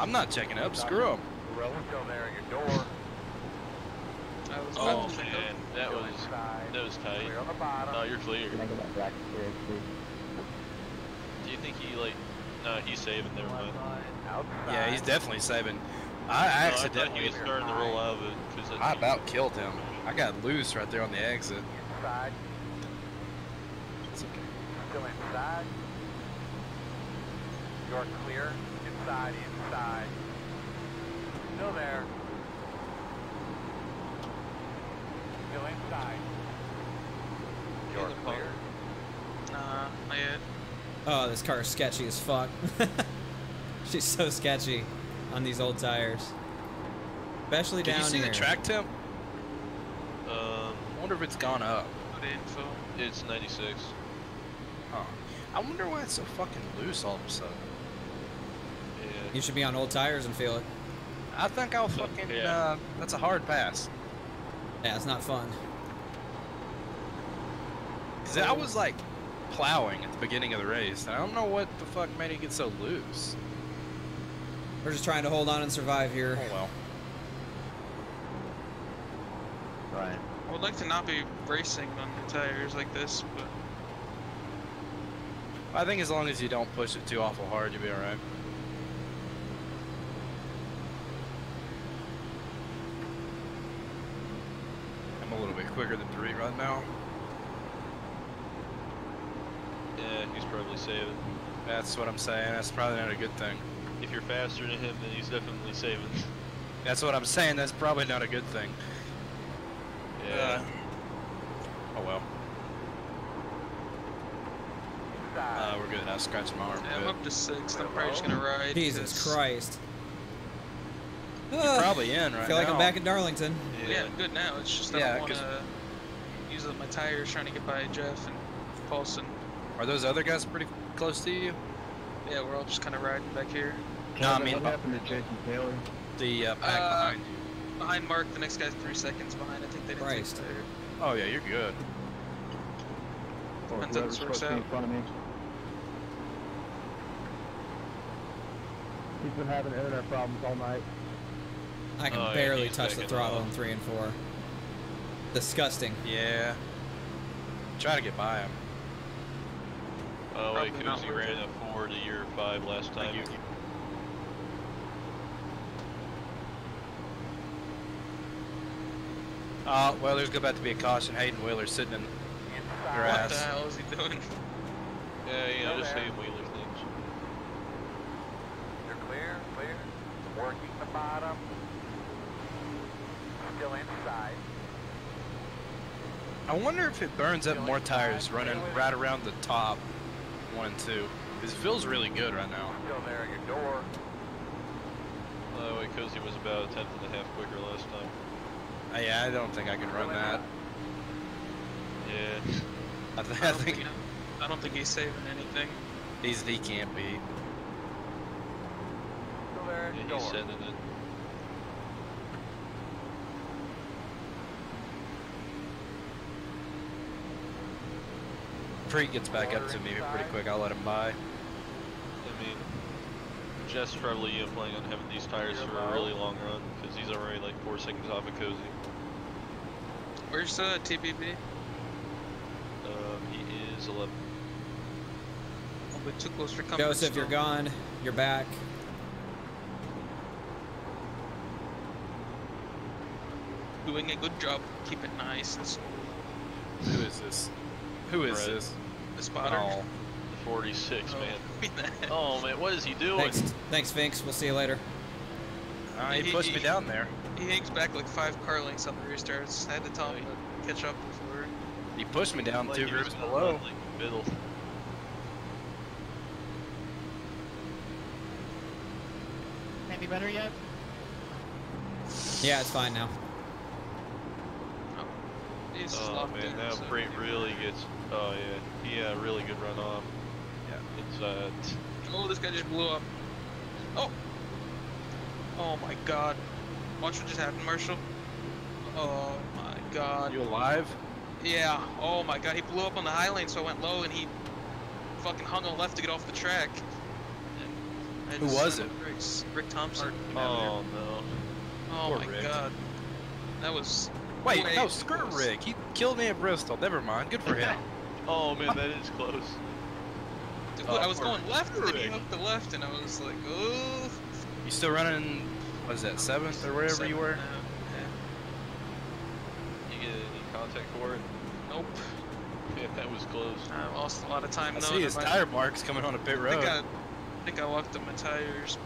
I'm not checking up. Screw him. Still there. Your door. I was Oh, about to check up. man. That was, inside. that was tight. Clear on the bottom. No, you're clear. Can I go back black clear, please? Do you think he, like... No, he's saving. Never mind. Yeah, he's definitely saving. I No, I accidentally. he was starting to roll out of it. Cause that- I about killed him. I got loose right there on the exit. Inside. It's okay. Still inside. You're clear. Inside. Inside. Still there. Still inside. You're the clear. Nah, not yet. Oh, this car is sketchy as fuck. [LAUGHS] She's so sketchy on these old tires, especially Did down you see here. the track temp? Um, I wonder if it's gone up. Good info. it's 96. Huh. I wonder why it's so fucking loose all of a sudden. Yeah. You should be on old tires and feel it. I think I'll fucking. Yeah. Uh, that's a hard pass. Yeah, it's not fun. Cause I was like plowing at the beginning of the race, and I don't know what the fuck made it get so loose. We're just trying to hold on and survive here. Oh well. Ryan. I would like to not be racing on the tires like this, but I think as long as you don't push it too awful hard, you'll be alright. I'm a little bit quicker than three right now. Yeah, he's probably saving. That's what I'm saying. That's probably not a good thing. If you're faster than him, then he's definitely saving. That's what I'm saying. That's probably not a good thing. Yeah. Oh well. Uh, we're good. I was scratching my arm. yeah, I'm up to six. I'm probably just gonna ride. Jesus 'cause- Christ. You're Ugh, probably in right I feel like now. I'm back at Darlington. Yeah, I'm good now. It's just I Yeah, don't want 'cause- to use up my tires trying to get by Jeff and Paulson. Are those other guys pretty close to you? Yeah, we're all just kind of riding back here. No, I mean what happened to Jason Taylor? the uh, pack Uh, behind you. Behind Mark, the next guy's three seconds behind. I think they didn't take Christ. the tire. Oh yeah, you're good. Or Depends how whoever's this works supposed to be in front of me. He's been having internet problems all night. I can Oh, barely he's touch the throttle off. in three and four. Disgusting. Yeah. Try to get by him. Oh wait, Probably not ran a four to year five last time. Uh, well, there's about to be a caution. Hayden Wheeler sitting in your What the hell is he doing? Yeah, you know, just there. saying wheeler things. You're clear, clear. Working the bottom. Still inside. I wonder if it burns up more tires running right around the top one two. Because it feels really good right now. Still there at your door. Oh wait, Cozy was about a tenth and a half quicker last time. Uh, yeah, I don't think I can run that. Yeah. [LAUGHS] I, th- I I don't think think, I don't think he's saving anything. he's he can't be. Still there at Yeah, your he's door. sending it. Preet gets back up to me pretty quick. I'll let him by. I mean, Jeff's probably uh, planning on having these tires for a really long run because he's already like four seconds off of Cozy. Where's uh, TBB? Um, he is 11. Oh, but too close for comfort. Joseph, you're gone. You're back. Doing a good job. Keep it nice. This, Who is this? Who is Brett. this? The spotter. Oh, The 46, Oh, man. [LAUGHS] Oh man, what is he doing? Thanks, thanks, Finks. We'll see you later. uh, he pushed me down there. He hangs back like five car lengths on the restarts. I had to tell him to catch up before. He pushed me down Like two he was groups below. run, like, middle. Any better yet? Yeah, it's fine now. Oh, Oh locked man, in. now so Freight maybe- really gets. Oh yeah, he had a really good run off. Yeah. It's uh, Oh, this guy just blew up. Oh. Oh my God. Watch what just happened, Marshall. Oh my God. You alive? Yeah. Oh my God. He blew up on the high lane, so I went low, and he fucking hung on left to get off the track. And Who was it? on. Rick Thompson. oh no. Oh Poor my Rick. God. That was. Wait, way no, too skirt close. Rick. He killed me at Bristol. Never mind. Good for him. [LAUGHS] Oh man, that is close. Dude, Oh, I was uh, going left, and then he hooked the left, and I was like, oh. You still running? What is that seventh or wherever you were? now. You get any contact for it? Nope. Yeah, that was close. I lost a lot of time I though. see his and I- tire marks coming on a pit I road. think I, I think I locked up my tires.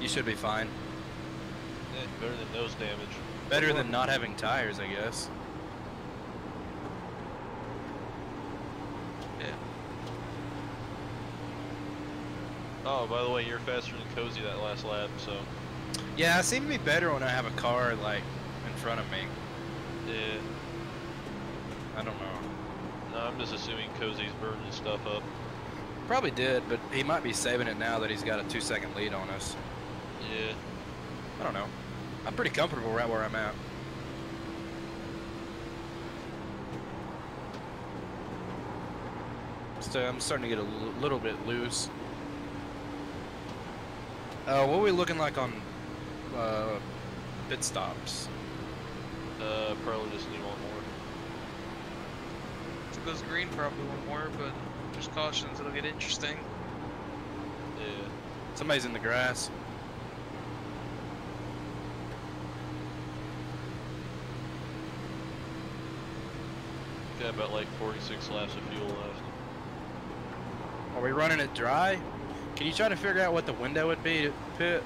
You should be fine. Eh, better than nose damage. Better than not having tires, I guess. Yeah. Oh, by the way, you're faster than Cozy that last lap, so Yeah, I seem to be better when I have a car like in front of me. yeah. I don't know. No, I'm just assuming Cozy's burning stuff up. Probably did, but he might be saving it now that he's got a two second lead on us. Yeah. I don't know. I'm pretty comfortable right where I'm at. So I'm starting to get a little bit loose. Uh, what are we looking like on uh, pit stops? Uh, probably just need one more. If it goes green, probably one more, but just cautions, it'll get interesting. Yeah. Somebody's in the grass. Got about like 46 laps of fuel left. Are we running it dry? Can you try to figure out what the window would be to pit?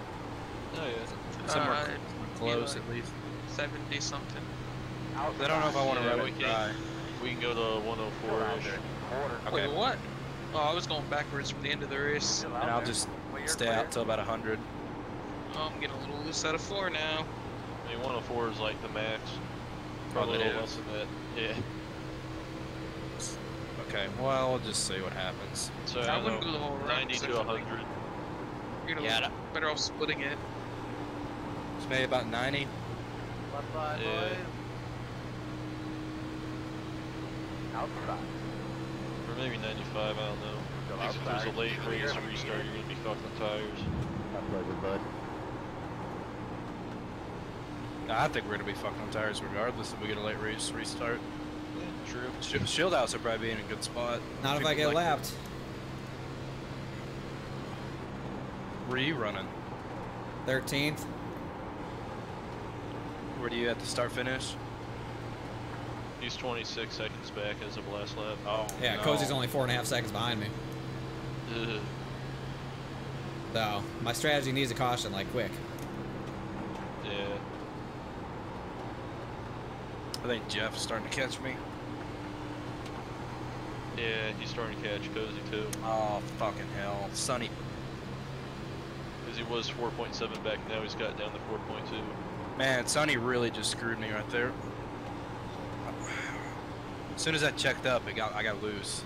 Oh yeah. Somewhere Uh, cl- it'd be close like at least. 70 something. I don't know if I want to Yeah, run it can- dry. We can go to 104-ish. Okay. Wait, what? Oh, I was going backwards from the end of the race. And I'll just stay out till about 100. Oh, I'm getting a little loose out of four now. I mean, 104 is like the max. Probably a it little is. less than that. Yeah. Okay, well, we'll just see what happens. So I I wouldn't uh, know, do the whole round. 90 'cause I to feel 100. You're gonna Yeah, look better off splitting it. It's maybe about 90. Left side, Yeah. boys. Outside. Or maybe 95, I don't know. Go Because if there's outside. a late race restart, you're gonna be fucked on tires. My pleasure, bud. I think we're gonna be fucking on tires regardless if we get a late race restart. Yeah, true. Sh- Schildhouse will probably be in a good spot. Not if I get like- lapped. Where are you running? 13th. Where do you at the start finish? He's 26 seconds back as of last lap. Oh, Yeah, no. Cozy's only four and a half seconds behind me. Ugh. So my strategy needs a caution, like quick. Yeah. I think Jeff's starting to catch me. Yeah, he's starting to catch Cozy too. Oh, fucking hell. Sonny. Because he was 4.7 back, now he's got down to 4.2. Man, Sonny really just screwed me right there. As soon as I checked up, it got I got loose.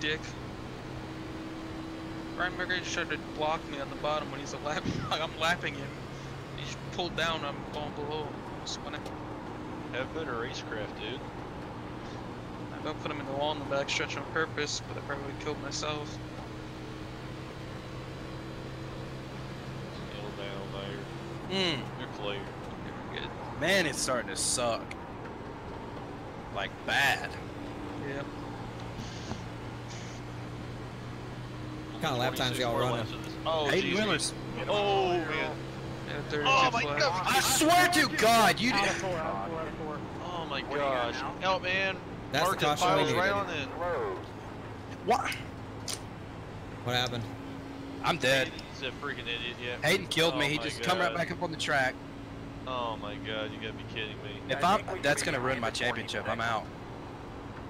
Dick. Ryan Murray just tried to block me on the bottom when he's a lap. [LAUGHS] I'm lapping him. He just pulled down. I'm going below. It's funny. Have better racecraft, dude. I about put him in the wall in the back stretch on purpose, but I probably killed myself. Nail down there. Mm. You're clear. Good. Man, it's starting to suck. Like bad. Yeah. What kind of lap times y'all running? laps of this. Oh, Hayden jeez. Wheeler's. Oh, man. Oh, my flat. God. I swear to God, you. Out of four, out of four, out of four. Oh, my What do you got gosh. Help, man. That's the Mark that caution we needed. right on in. What? What happened? I'm dead. He's a freaking idiot, yeah. Hayden killed Oh me. He my just come right back up on the track. Oh my god, you gotta be kidding me. If I I'm, that's gonna ruin my championship. I'm out.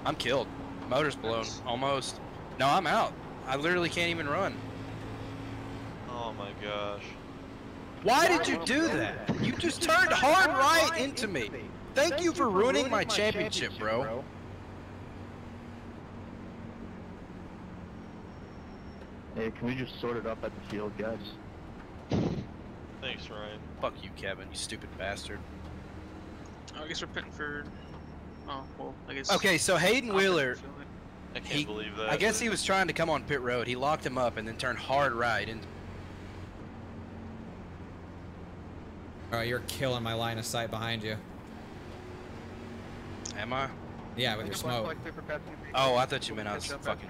I'm killed. Motor's blown. Almost. No, I'm out. I literally can't even run. Oh my gosh. Why did you do that? You just turned hard right into me. Thank you for ruining my championship, bro. Hey, can we just sort it up at the field, guys? Thanks, Ryan. Fuck you, Kevin. You stupid bastard. Oh, I guess we're pitting for. Oh well, I guess. Okay, so Hayden I'm Wheeler. For Philly. I can't He- believe that. I guess he was trying to come on pit road. He locked him up and then turned hard right. And Oh, you're killing my line of sight behind you. am I? Yeah, with your smoke. Oh, I thought you meant I was fucking.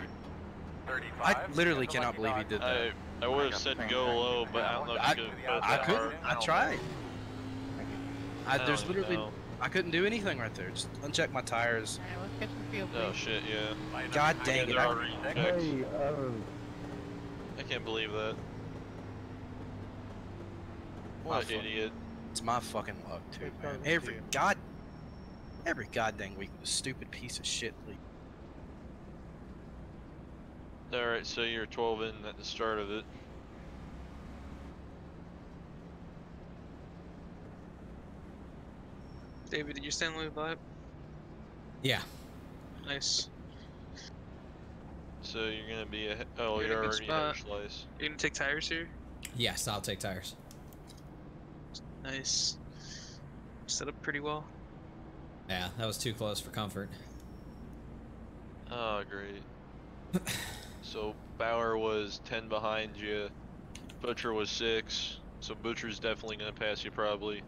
35. I literally cannot lucky believe he did that. I I would have said go low, but I don't know if I- you could have I that couldn't. I tried. I, I there's don't literally. know. I couldn't do anything right there. Just uncheck my tires. Alright, let's get some field, Oh shit, yeah. God dang it. I. Hey, uh, I can't believe that. What fault. an idiot. it's my fucking luck too, man. Every god, every goddamn week, this stupid piece of shit league. Alright, so you're 12 in at the start of it. David, did you stand lead lap? Yeah. Nice. So you're gonna be a. Oh, You're in you're a good already ahead spot. Slice. You gonna take tires here? Yes, I'll take tires. Nice. Set up pretty well. Yeah, that was too close for comfort. Oh, great. [LAUGHS] so Bauer was 10 behind you. Butcher was 6. So Butcher's definitely gonna pass you probably.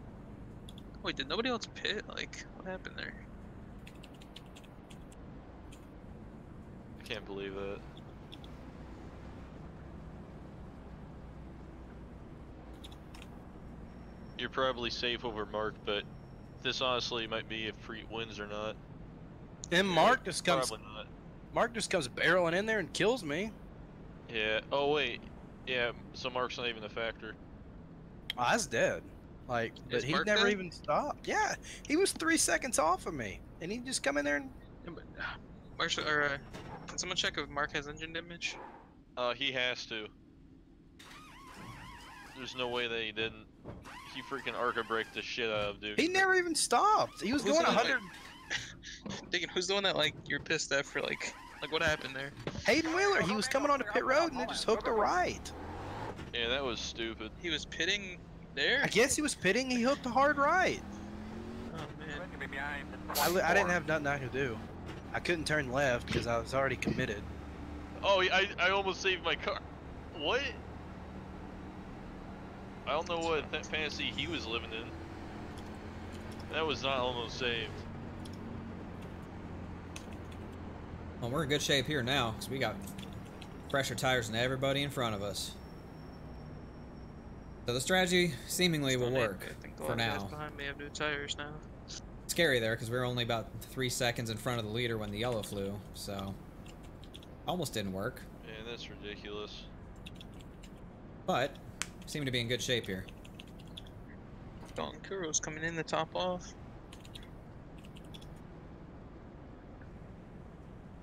Wait, did nobody else pit? Like, what happened there? I can't believe it. you're probably safe over Mark, but this honestly might be if Preet wins or not. And Mark just comes. Probably not. Mark just comes barreling in there and kills me. Yeah. Oh wait. Yeah. So Mark's not even a factor. Ah, oh, I was dead. Like, but Is he never dead? even stopped. Yeah, he was three seconds off of me, and he just come in there and Yeah, but, uh, Marshall, or uh, can someone check if Mark has engine damage? Uh, he has to. There's no way that he didn't. He freaking arca braked the shit out of dude. he never even stopped. He was Who's going the one that- 100. [LAUGHS] Diggin, who's the one that like you're pissed at for like like what happened there? Hayden Wheeler, he was coming onto pit road and then just hooked a right. Yeah, that was stupid. He was pitting there. I guess he was pitting. He hooked a hard right. Oh man. Going to be behind the I, I didn't have nothing I could do. I couldn't turn left because I was already committed. Oh, I I almost saved my car. What? I don't know what th- fantasy he was living in. That was not almost saved. Well, we're in good shape here now because we got fresher tires than everybody in front of us. So the strategy seemingly will work I think the for guys now. behind me have new tires now. Scary there because we were only about three seconds in front of the leader when the yellow flew, so almost didn't work. Man, that's ridiculous. But seem to be in good shape here. Dalton Kuro's coming in the top off.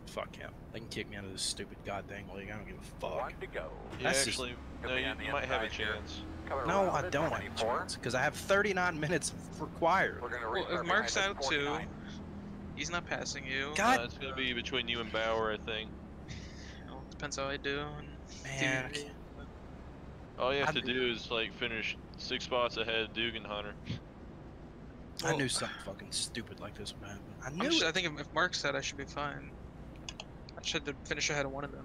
Fuck him. They can kick me out of this stupid goddamn league. I don't give a fuck. One to go. Yeah, That's just- actually, Could no, you might have a chance. here. Chance. Cover No, I don't have a 24. chance because I have 39 minutes required. We're going to Well, if Mark's out at too, he's not passing you. God- Uh, it's gonna be between you and Bauer, I think. Well, depends how I do. Man, I All you have I to do is like finish six spots ahead of Dugan Hunter. I Well- knew something fucking stupid like this would happen. I knew just- it. I think if, if Mark's out, I should be fine. I should have to finish ahead of one of them.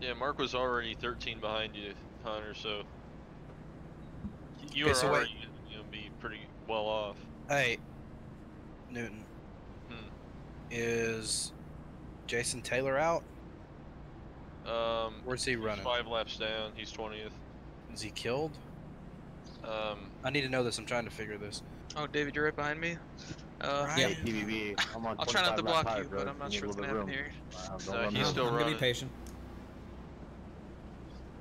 Yeah, Mark was already 13 behind you, Hunter. So you Okay, are so already gonna be pretty well off. Hey, Newton, Hmm. is Jason Taylor out? Um, Where's he he's running? Five laps down. He's 20th. Is he killed? Um, I need to know this. I'm trying to figure this. Oh, David, you're right behind me. Uh, Right. Yeah. TBB. I'm on I'll try not to block tires, you, bro. but I'm not need sure what's little gonna bit happen here. room. Wow, don't No, he's I'm, still I'm gonna be patient.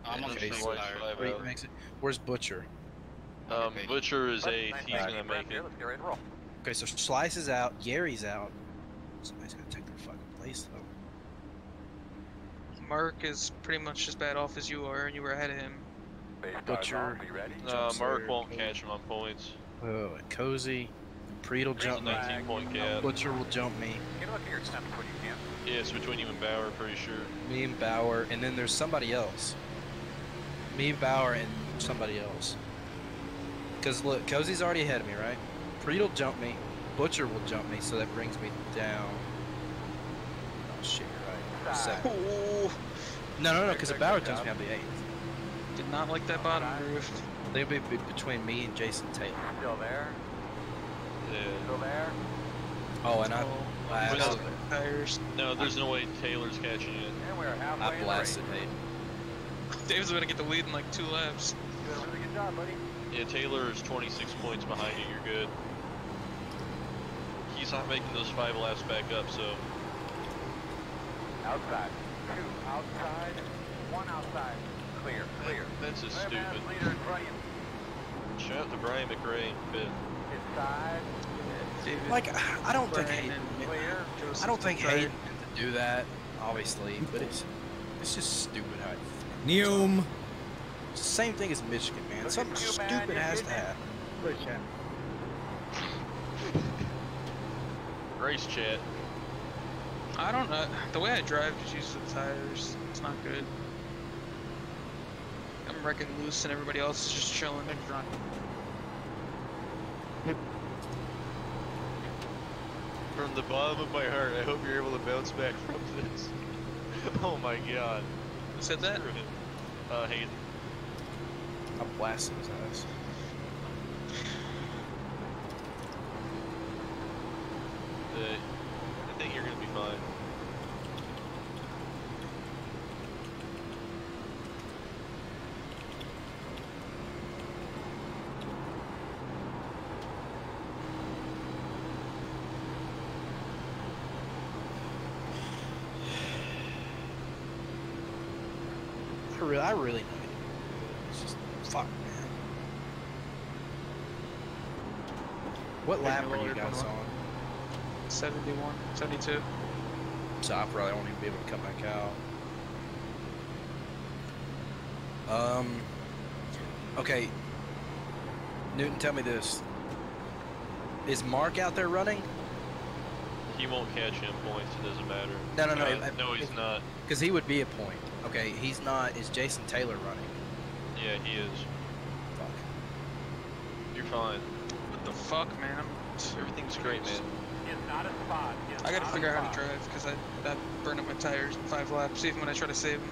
I'm on Okay, the so the white tire. flag Wait, out. makes it- Where's Butcher? Um, Okay. Butcher is But eighth. nice He's gonna make right there, it. Let's get ready to roll. Okay, so Slice is out. Gary's out. Somebody's gonna take their fucking place though. Mark is pretty much as bad off as you are, and you were ahead of him. Butcher. on, be ready. Uh, Jumps Mark won't catch him on points. Oh, and Cozy. Preet will jump me. 19 point gap. Butcher will jump me. Get a look at your temps when you can. Yeah, it's between you and Bauer, pretty sure. Me and Bauer, and then there's somebody else. Me, Bauer, and somebody else. Cause look, Cozy's already ahead of me, right? Preet will jump me. Butcher will jump me, so that brings me down. Oh shit, you're right. Side. Seven. No, no, no, because if Bauer Good jumps job. me, I'll be eighth. did not like that bottom groove. They'll be be- between me and Jason Taylor. Still there. Yeah. Still there. Oh, and I, I, But absolutely- Tires. No, there's no way Taylor's catching you. And we're halfway I blasted race. Hayden. Dave's gonna get the lead in like two laps. Doing a really good job, buddy. Yeah, Taylor is 26 points behind you. You're good. He's not making those five laps back up, so Outside. Two outside. One outside. Clear. Clear. that's just Clear, stupid. Leader in front of you. Shout out to Brian McRae. Fifth. Inside. David. Like, I don't think Hayden. Clear. I don't think. Hayden meant to do that, obviously, but it's it's just stupid how it Neum. Same thing as Michigan, man. Look Something you, stupid You're has to happen. Push him. Race chat. I don't know. The way I drive just uses the tires. It's not good. I'm wrecking loose and everybody else is just chilling. And drunk. From the bottom of my heart, I hope you're able to bounce back from this. [LAUGHS] oh my god. Who said that? Uh, Hayden. I blasted his ass. I think you're gonna be fine. Really, I really know you. It's just fuck, man. What lap are you guys on? 71, 72. So I probably won't even be able to come back out. Um. Okay. Newton, tell me this. Is Mark out there running? He won't catch him in points. It doesn't matter. No, no, no. Uh, if- no, he's if- not. Because he would be a point. Okay, he's not. Is Jason Taylor running? Yeah, he is. Fuck. You're fine. What the fuck, man? I'm, Everything's great, man. Not a spot. I gotta not figure out how to drive because I, I burned up my tires in five laps, even when I try to save them.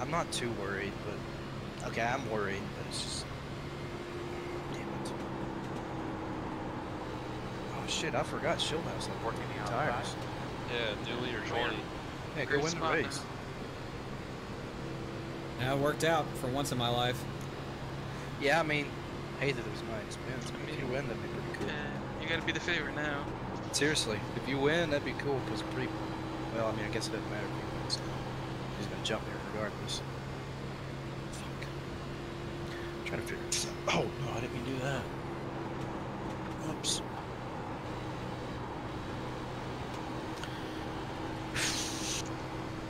I'm not too worried, but okay, I'm worried, but it's just. Damn it. Oh shit! I forgot Schildhouse like working the tires. Yeah, new leader 20. Yeah, go Great win the spot race. Yeah, it worked out for once in my life. Yeah, I mean, hey, that was my expense. But if you win, that'd be pretty cool. Yeah, you gotta be the favorite now. Seriously, if you win, that'd be cool. Cause pretty. Well, I mean, I guess it doesn't matter if you win. So he's gonna jump there regardless. Fuck. I'm trying to figure this out. Oh no, I didn't mean to do that. Oops.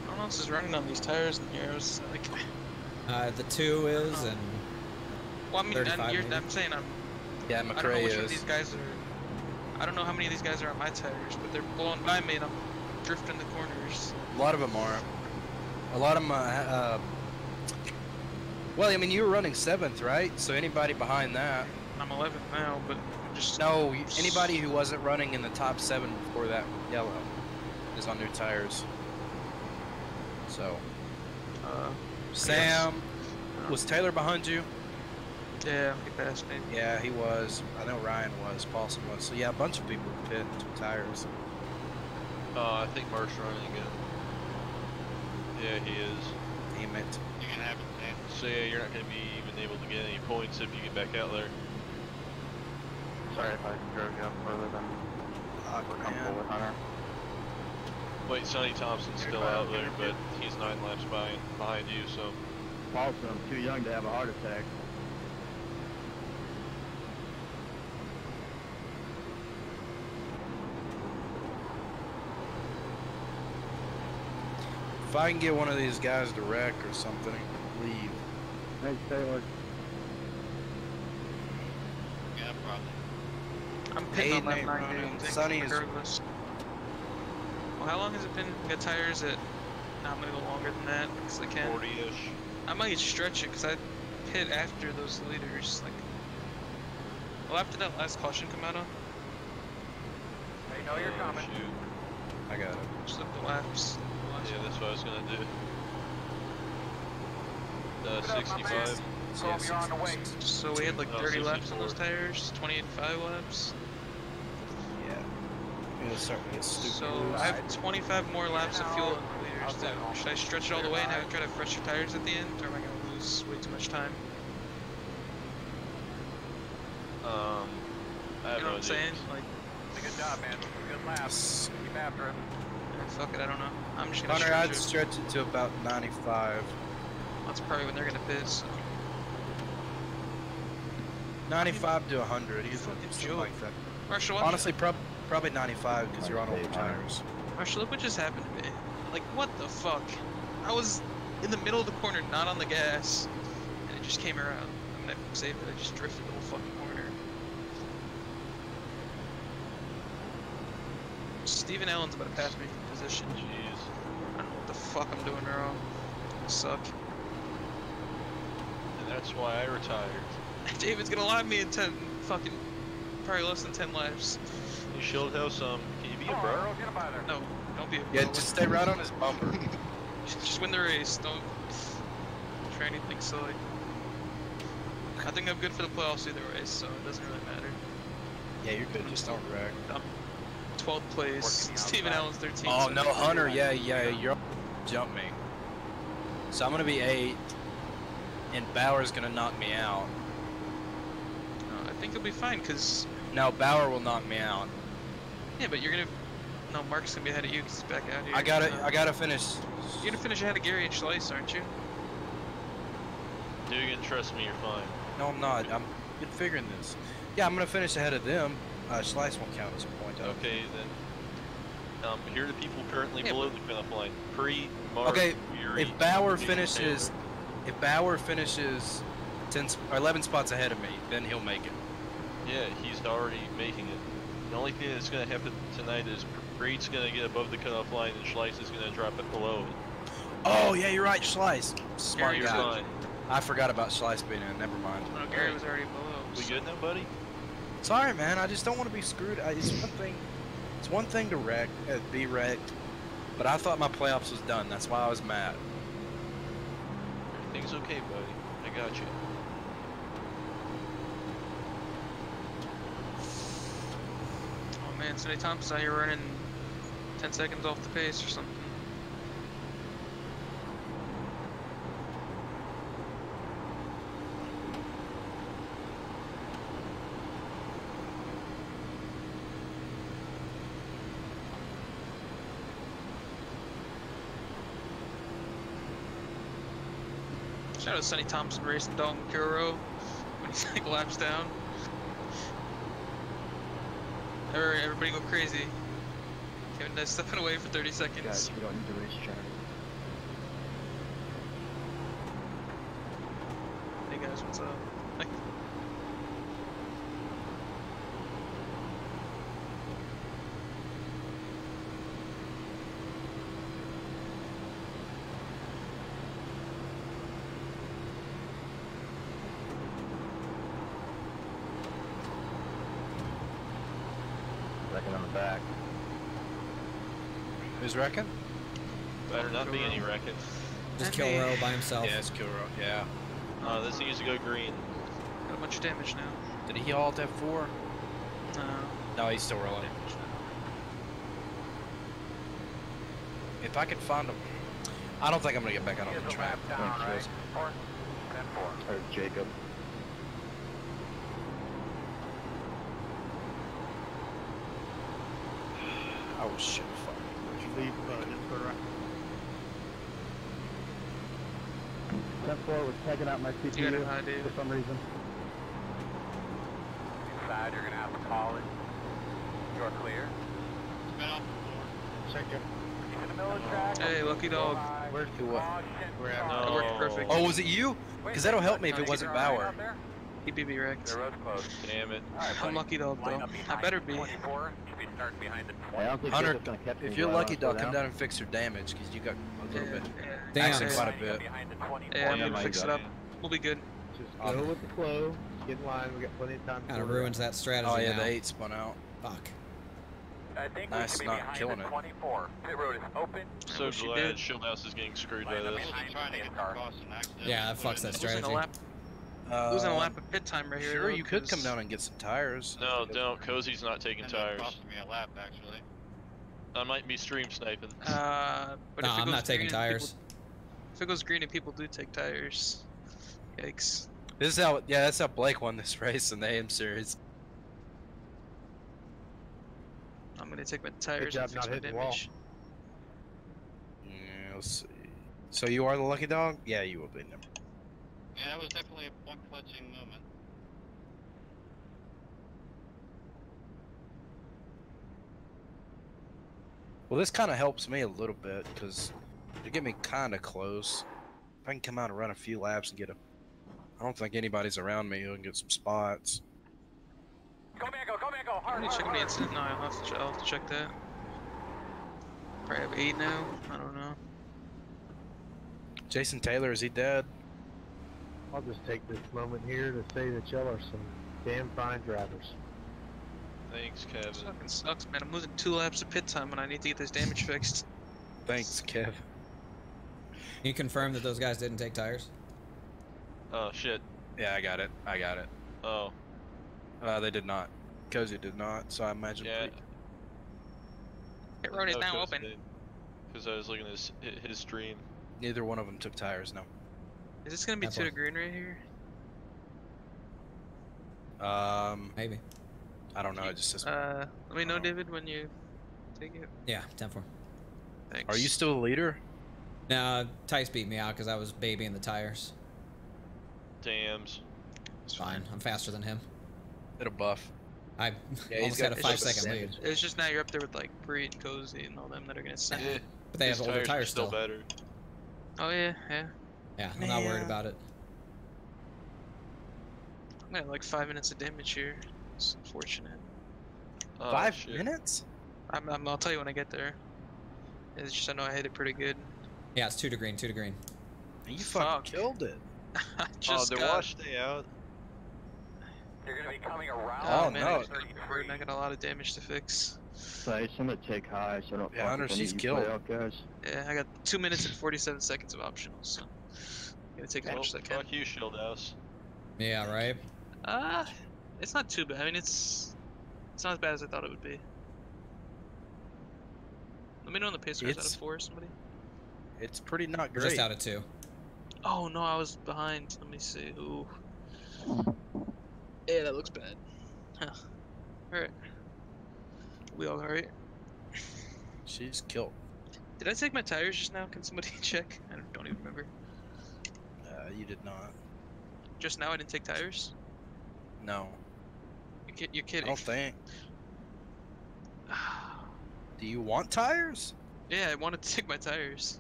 No one else is running on these tires in here. I was like, [LAUGHS] Uh, the two is, and well, I mean, 35 I'm, you're. I'm saying I'm. Yeah, I don't know McRae which of is. these guys are. I don't know how many of these guys are on my tires, but they're blowing by me and I'm drifting the corners. A lot of them are. A lot of them. Uh, uh, well, I mean, you were running seventh, right? So anybody behind that. I'm 11th now, but just No, anybody who wasn't running in the top seven before that yellow is on new tires. So, Uh, Sam, was Taylor behind you? yeah, he passed me. Yeah, he was. I know Ryan was. Paulson was. So yeah, a bunch of people pit two tires. Uh, I think Mark's running again. Yeah, he is. Damn it. You can have it, man. So yeah, you're not going to be even able to get any points if you get back out there. Sorry if I drove you up further than Fuck, we're comfortable man. with, Hunter. Wait, Sonny Thompson's still out there, but he's nine laps behind, behind you, so. Also, I'm too young to have a heart attack. If I can get one of these guys to wreck or something, leave. Thanks, Taylor. Yeah, probably. I'm pitting on Aiden lap ain't 9 running. dude, Sonny is- regardless. Well, how long has it been? We got tires at. Nah, I'm gonna go longer than that because I can. 40 ish. I might stretch it because I pit after those leaders. Like, well, after that last caution come out on, I know you're coming. Shoot. I got it. just look the laps. the last Yeah, one. that's what I was going to do. Uh, Keep it up, my 65. man. You're on the way. So we had like Oh, 30 laps on those tires, 28 and 5 laps. Yeah. It'll start to get stupid. So I have 25 more laps of fuel in the leaders. So should I stretch it all the way and have try to fresh your tires at the end, or am I gonna lose way too much time? Um, I have You know no what I'm idea. saying? Like, Did a Good job, man. Good laps. Keep after it. fuck it, I don't know. I'm just gonna Hunter, stretch I'd it. stretch it to about 95. That's probably when they're gonna piss. So. 95 to 100, You either, fucking something joke. like that. Marshall, Honestly, prob- probably 95 because you're on older tires. Marshall, look what just happened to me. Like, what the fuck? I was in the middle of the corner, not on the gas, and it just came around. I mean, I saved it. I just drifted the whole fucking corner. Steven Allen's about to pass me from position. Jeez. I don't know what the fuck I'm doing wrong. I suck. And that's why I retired. [LAUGHS] David's gonna line me in 10 fucking, probably less than 10 laps. You should have some. Um, can you be a Come bro? Earl, get him there. No, don't be a Yeah, just stay right on his bumper. [LAUGHS] Just, just win the race. Don't try anything silly. I think I'm good for the playoffs either way, so it doesn't really matter. yeah, you're good. Just don't wreck. I'm 12th place. Working Steven. Allen's 13th. Oh so no, Hunter. good. Yeah, yeah, you're jump me. So I'm gonna be eight, and Bauer's gonna knock me out. No, I think you'll be fine, cause No, Bauer will knock me out. Yeah, but you're gonna. No, Mark's gonna be ahead of you 'cause he's back out here. I gotta, Uh, I gotta finish. You're gonna finish ahead of Gary and Schleiss, aren't you? Dugan, trust me, you're fine. No, I'm not. I'm been figuring this. Yeah, I'm gonna finish ahead of them. Uh, Slice won't count as a point. though. Okay, then. Um, here are the people currently Yeah, below the cutoff line. Preet, Mark, Okay, Fury, If Bauer Dugan, finishes, Taylor. if Bauer finishes 10, sp- or 11 spots ahead of me, then he'll make it. Yeah, he's already making it. The only thing that's going to happen tonight is Preet's going to get above the cutoff line and Schleiss is going to drop it below it. Oh yeah, you're right, Slice. Smart you're guy. fine. I forgot about Slice being in. Never mind. Oh, Gary was already below. We good now, buddy? Sorry, man. I just don't want to be screwed. I, it's one thing. It's one thing to wreck, uh, be wrecked, but I thought my playoffs was done. That's why I was mad. Everything's okay, buddy. I got you. Many times I you're running 10 seconds off the pace or something. Shout out to Sonny Thompson racing Dalton Kuro when he's like laps down. Every- Everybody go crazy. Kevin Dice stepping away for 30 seconds. Guys, we don't need to race Charlie. Hey guys, what's up? Like, Second on the back. Who's wrecking? Better not be any wrecking. Just Okay. kill Row by himself. Yeah, it's Kilroy. Yeah. Uh, this needs to go green. got a bunch of damage now. Did he alt F4? No. No, he's still rolling. Damage now. If I could find him, I don't think I'm gonna get back out on the track. down, right? Four, ten, four. Or Jacob. Oh shit! Fuck. Leave, uh, Discord right. Step four was taking out my You got high, David. some reason. Inside, you're gonna have to call it. You're clear. Spin off the floor. Second. Keep in the middle of the track. Hey, lucky dog. Where's Do what? Caution, We're at- caution. It worked perfect. Oh, was it you? Because that'll help me if it wasn't keep your eye Bauer. He beat me wrecked. The road's closed. Damn it. All right, [LAUGHS] I'm lucky dog though. I better be. 24. Should be starting behind the I don't think Hunter, Jacob's gonna catch me. If you're lucky, slow dog, come down and fix your damage because you got a Yeah, little bit. yeah. Damn. Actually, quite a bit. Behind the 24. Yeah, I'm gonna fix it up. We'll be good. Just go with the flow. Get in line. We got plenty of time. Kind of ruins that strategy Oh yeah, now. the eight spun out. Fuck. I think Nice, we should be not behind killing the it. 24. Pit road is open. So wish you glad did. Schildhouse is getting screwed by this. behind trying to the get car. across and accidentally Yeah, that fucks that in. Losing a strategy. Lap. Uh, Losing a lap of pit time right here. Sure, you could come down and get some tires. No, don't. Cozy's not taking Ended tires. costing me a lap, actually. I might be stream sniping. Uh, but Nah, if it I'm not taking tires. People, if it goes green and people do take tires, yikes. This is how. Yeah, that's how Blake won this [LAUGHS] race in the AM series. I'm gonna take my tires job and fix not my hitting the wall. damage. Yeah, let's see. So you are the lucky dog? Yeah, you will be. Never. Yeah, that was definitely a point clutching moment. Well, this kind of helps me a little bit because to get me kind of close. If I can come out and run a few laps and get a. I don't think anybody's around me who can get some spots. Go Mango, go Mango, I'm hard, gonna hard, check my hard. incident. No, I'll have, to, I'll have to check that. Probably have eight now. I don't know. Jason Taylor, is he dead? I'll just take this moment here to say that y'all are some damn fine drivers. Thanks, Kevin. Fucking sucks, man. I'm losing two laps of pit time when I need to get this damage fixed. Thanks, Kev. You confirm that those guys didn't take tires? Oh shit. Yeah, I got it. I got it. Oh. Uh, they did not. Cozy did not, so I imagine. Yeah. Pit road is now open. Because I was looking at his, his stream. Neither one of them took tires, no. Is this gonna be two to fine. green right here? Um, Maybe. I don't know. It just says. Uh, let me know. David, when you take it. Yeah, 10 4. Thanks. Are you still a leader? No, Tice beat me out because I was babying the tires. Dams. It's fine. I'm faster than him. It'll buff. I Yeah, almost he's had got a a five short second lead. It's just now you're up there with like Preet, and Cozy, and all them that are gonna send. Yeah, But they have his older tires tires still still. better. Oh yeah, yeah. Yeah, I'm not worried about it. I'm at like five minutes of damage here. It's unfortunate. Oh, Five shit. minutes? I'm, I'm, I'll tell you when I get there. It's just I know I hit it pretty good. Yeah, it's two to green, two to green. You fucking Fuck. killed it. [LAUGHS] I Oh, just they're got. washed day out. You're gonna be coming around. Oh, Oh, man, no. I, just got hurt and a lot of damage to fix. i'm gonna take high so I don't Yeah, fuck Hunter, with any she's of you killed. playoff guys. Yeah, I got two minutes and 47 seconds of optionals, so gotta take as Well, much as I can. fuck you, Schildhouse. Yeah, right. Ah, it's not too bad. I mean, it's it's not as bad as I thought it would be. Let me know when the pace goes out It's- of four, somebody. It's pretty not We're great. just out of two. Oh no, I was behind. Let me see. Ooh. Yeah, that looks bad. Huh. Alright. We all alright? She's killed. Did I take my tires just now? Can somebody [LAUGHS] check? I don't, don't even remember. You did not. Just now I didn't take tires? No. You ki- You're I kidding. don't think. [SIGHS] Do you want tires? yeah, I wanted to [LAUGHS] take my tires.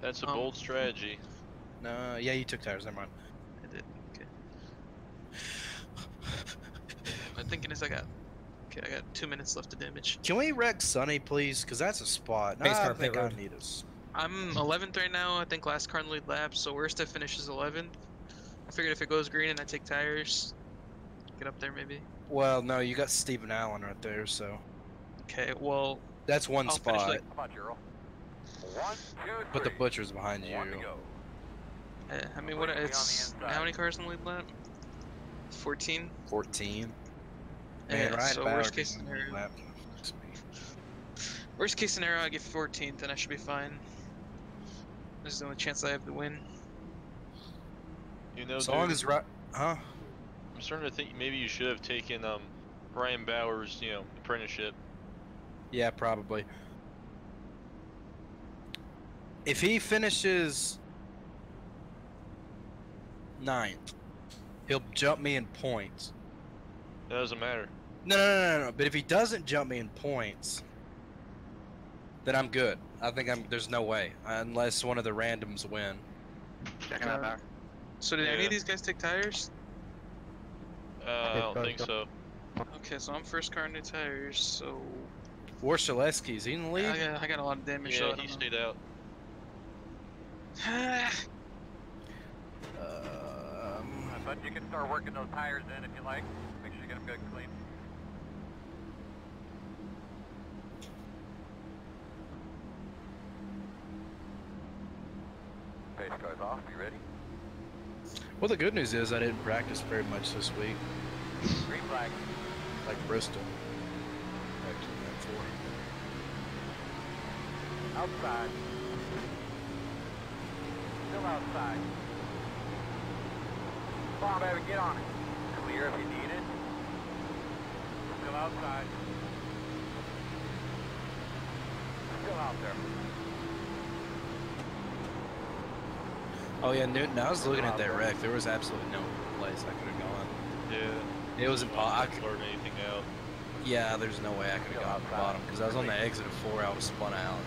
That's a Um, bold strategy. No. Yeah, you took tires. Never mind. I did. Okay. My thinking is I got. Okay, I got two minutes left to damage. Can we wreck Sunny, please? Because that's a spot. Base Nah, car I think I need us. I'm 11th right now. I think last car in the lead lap, so worst I finishes 11th. I figured if it goes green and I take tires, get up there maybe. Well, no, you got Stephen Allen right there, so Okay, well, that's one I'll finish, spot. like- Come on, Gerald. One, two, But the butcher's behind you. One to go. eh, I mean, what Quickly on the it's how many cars in the lead lap? 14. 14. Yeah, Man, Ryan so Bauer worst case didn't win the scenario. lap. Fucks me. Worst case scenario, I get 14th, and I should be fine. This is the only chance I have to win. You know, As long dude, as right, huh? I'm starting to think maybe you should have taken um Brian Bauer's, you know, apprenticeship. Yeah, probably. If he finishes ninth, he'll jump me in points. That doesn't matter. No, no, no, no, no. But if he doesn't jump me in points, then I'm good. I think I'm. There's no way unless one of the randoms win. Checking out power. So did any of these guys take tires? Uh, I don't think so. Okay, so I'm first car new tires, so Or Shaleski's. He in the lead. I got, I got a lot of damage. so I Yeah, don't he know. stayed out. [SIGHS] Um, But you can start working those tires in if you like. Make sure you get them good and clean. Pace off. You ready? well, the good news is I didn't practice very much this week, Green flag. like Bristol. Actually, that four. Outside. Still outside. Come on, baby, get on it. Clear if you need it. Still outside. Still out there. Oh yeah, Newton. I was looking at that wreck. There was absolutely no place I could have gone. Yeah. It was Just impossible. wasn't anything out. Yeah, there's no way I could have gone to the bottom because I was on the exit of four. I was spun out.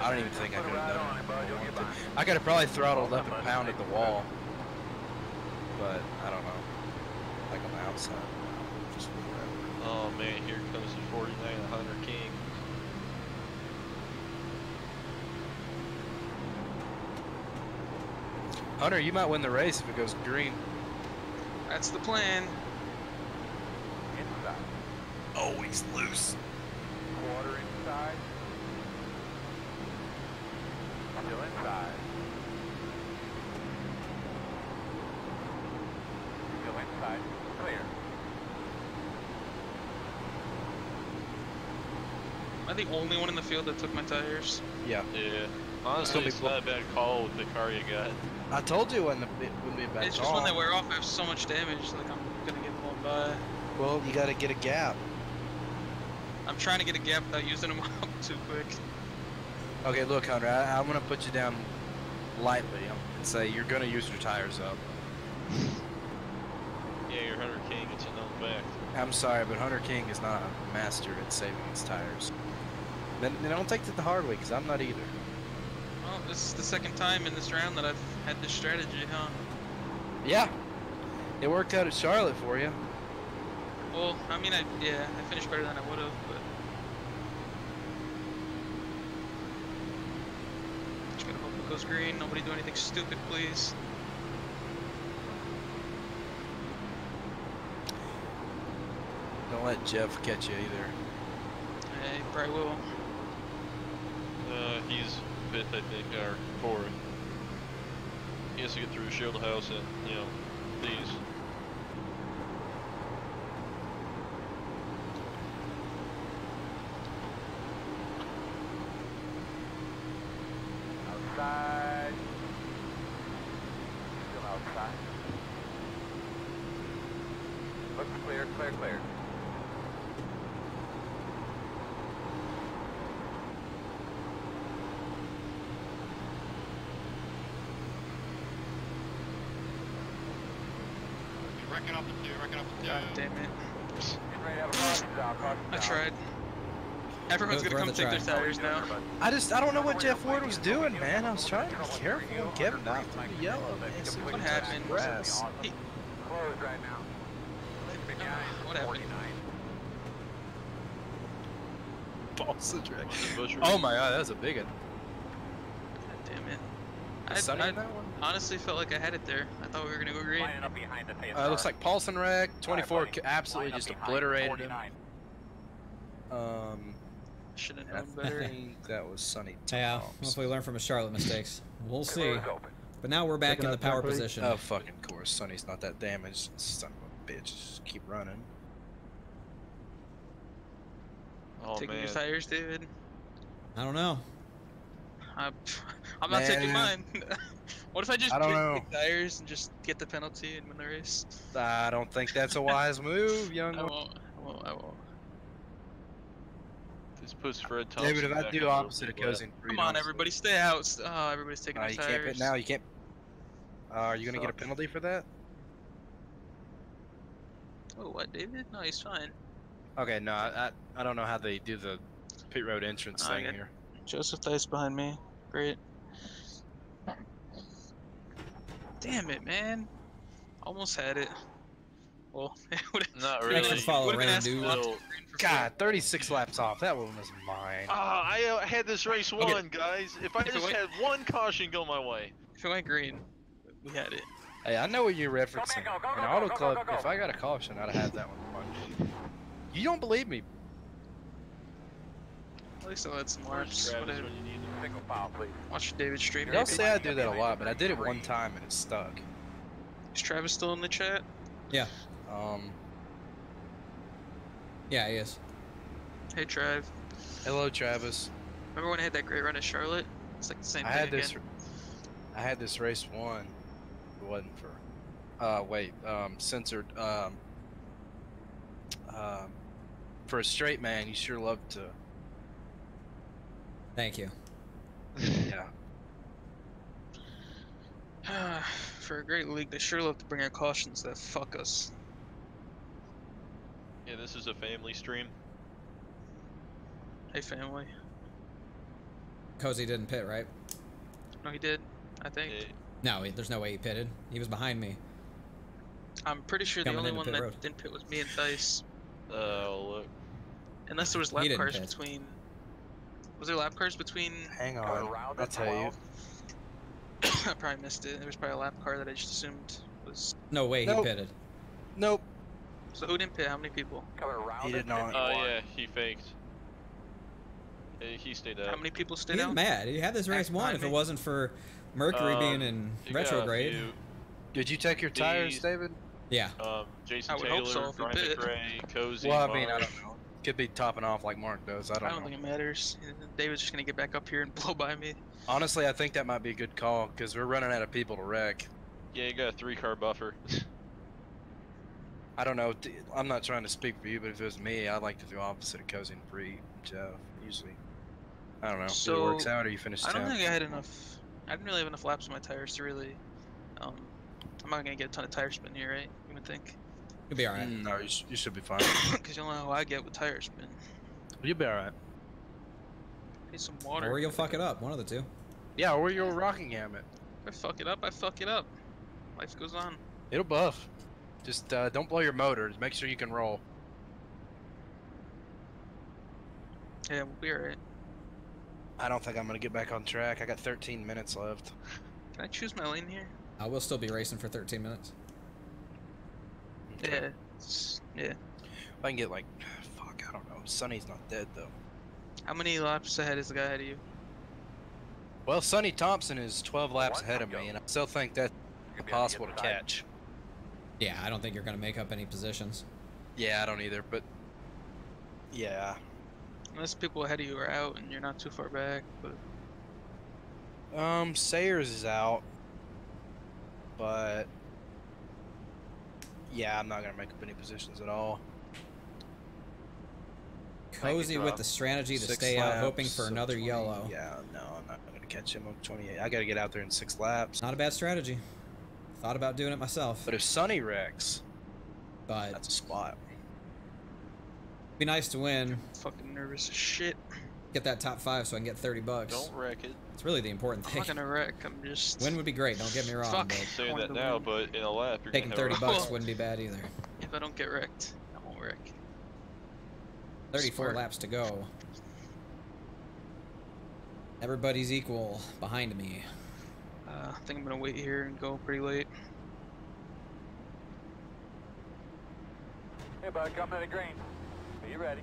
I don't even think I could have done it. it, bud. You'll get by. I could have probably throttled up and pounded the wall, but I don't know. Like on the outside. Just whatever. Oh man, here comes the 49 Hunter King. Hunter, you might win the race if it goes green. That's the plan. Inside. Oh, he's loose. Quarter inside. Still inside. Still inside. Clear. Am I the only one in the field that took my tires? Yeah. Yeah. Honestly, be it's cool. not a bad call with the car you got. I told you when wouldn't, it wouldn't be a bad it's just when they wear off, I have so much damage. Like I'm gonna get blown by. Well, you got to get a gap. I'm trying to get a gap without using them [LAUGHS] up too quick. Okay, look, Hunter, I, I'm gonna put you down lightly um, and say you're gonna use your tires up. Yeah, you're Hunter King. It's a known fact. I'm sorry, but Hunter King is not a master at saving his tires. Then, then don't take it the hard way, because I'm not either. Well, this is the second time in this round that I've had this strategy, huh? Yeah. It worked out at Charlotte for you. Well, I mean, I yeah, I finished better than I would have, but just gonna hope it goes green. Nobody do anything stupid, please. Don't let Jeff catch you either. Yeah, he probably will. Uh, he's fifth, I think, or fourth. He has to get through Schildhouse and, you know, these. Outside. Still outside. Looks clear, clear, clear. Wrecking up the two, wrecking up the two. God damn it. Getting ready to have a caution down, caution I tried. Everyone's gonna come worth a take their try. tires now. I just, I don't know what Jeff Ward was doing, man. I was trying to be careful and Kevin not through the yellow, man. So What happened? Grass. He, Closed right now. what happened? Balls of drag. Oh my god, that was a big one. God damn it. I, I in that one? honestly felt like I had it there. I thought we were gonna go green. Up behind the Uh, it looks like Paulson wreck. 24 buddy. ca- absolutely just behind obliterated him. Um, Should have known better. [LAUGHS] think that was Sonny Yeah, Toms. hopefully learn from his Charlotte mistakes. We'll see. But now we're back Looking in the power properly? position. Oh, fucking course. Sonny's not that damaged. Son of a bitch. Just keep running. Oh, Taking man. your tires, David. I don't know. I'm, [LAUGHS] I'm not taking Man. mine. [LAUGHS] what if I just I don't know. the tires and just get the penalty and win the race? I don't think that's a wise move, young I one. won't. I won't. I won't. This puts Fred Thompson David, if I do opposite of lead. Cozy Come on, everybody, stay out. Oh, everybody's taking Uh, their you tires. can't pit now. You can't. Uh, are you gonna get a penalty for that? Oh, what, David? No, he's fine. Okay, no, I, I, I don't know how they do the pit road entrance I thing here. Joseph Dice behind me. Great. Damn it, man. Almost had it. Well, [LAUGHS] it would Not Thanks for really. following, Rand, dude. Still- God, 36 laps off. That one was mine. Ah, I uh, had this race Okay. won, guys. If I If just went- had one caution go my way. If it went green, we had it. Hey, I know what you're referencing. go, go, In go, Auto go, go, Club, go, go. if I got a caution, I'd have had that one. won. You don't believe me? At least I had some Where's laps. Travis Whatever. when you need him? Single file, please. Watch David stream. Y'all say I do that a lot, but I did it one time and it stuck. Is Travis still in the chat? Yeah. Um, Yeah, he is. Hey, Trav. hello, Travis. Remember when I had that great run at Charlotte? It's like the same I thing had this. again. I had this race won. It wasn't for. Uh, wait. Um, censored. Um. Um. For a straight man, you sure love to. Thank you. Yeah. [SIGHS] For a great league, they sure love to bring out cautions that fuck us. Yeah, this is a family stream. Hey, family. Cozy didn't pit, right? No, he did. I think. Yeah, No, he, there's no way he pitted. He was behind me. I'm pretty sure the only one that road. didn't pit was me and Dice. uh, look. Unless there was lap cars pit. between. Was there lap cars between? Hang Coming on. around I'll tell you. [COUGHS] I probably missed it. There was probably a lap car that I just assumed was. No way he pitted. Nope. So who didn't pit? How many people? Coming around He did not. Oh 51. yeah, he faked. Uh, he stayed out. How many people stayed He's out? mad. He had this race won if it wasn't for Mercury being Um, in You got a retrograde. Did you take your tires, These- David? Yeah. Um, Jason I would Taylor, hope so, Brian bid. McRae, Cozy. Well, I mean, I don't know. Could be topping off like Mark does. I I don't, I don't know. think it matters. David's just gonna get back up here and [LAUGHS] blow by me. Honestly, I think that might be a good call because we're running out of people to wreck. Yeah, you got a three car buffer. I don't know. I'm not trying to speak for you, but if it was me, I'd like to do opposite of Cozy and Preet, Jeff. Usually, I don't know. if it So, works out or you finish I don't tenth. think I had enough I didn't really have enough laps on my tires to really. Um, I'm not gonna get a ton of tire spin here, right? You would think. You'll be alright. Mm, no, you, sh- you should be fine. [COUGHS] Because you know how I get with tire spin. You'll be alright. Need some water. Or you'll fuck it up. One of the two. Yeah, or you're Rockingham it. If I fuck it up, I fuck it up. Life goes on. It'll buff. Just uh, don't blow your motor. Just Make sure you can roll. Yeah, we'll be alright. I don't think I'm gonna get back on track. I got 13 minutes left. [LAUGHS] Can I choose my lane here? I will still be racing for 13 minutes. Okay. Yeah. Yeah. If I can get like, [SIGHS] fuck, I don't know. Sonny's not dead though. How many laps ahead is the guy ahead of you? Well, Sonny Thompson is 12 laps ahead of me, and I still think that's impossible to catch. Yeah, I don't think you're gonna make up any positions. Yeah, I don't either, but yeah. Unless people ahead of you are out and you're not too far back, but Um, Sayers is out, but yeah, I'm not gonna make up any positions at all. Cozy with the strategy to Six stay out, hoping for so another 20 yellow. Yeah, no, I'm not gonna catch him. I'm 28. I gotta get out there in six laps. Not a bad strategy. Thought about doing it myself, But if Sunny wrecks, but that's a spot. be nice to win. fucking nervous as shit. Get that top five so I can get 30 bucks. Don't wreck it. It's really the important thing. I'm thing. not gonna wreck. I'm just. Win would be great. Don't get me wrong. Fuck. But Saying that now, win. but in a lap, you're taking 30 a bucks wreck. [LAUGHS] wouldn't be bad either. If I don't get wrecked, I won't wreck. 34 Smart. laps to go. Everybody's equal behind me. Uh, I think I'm gonna wait here and go pretty late. Hey, bud, coming to the green. Be ready.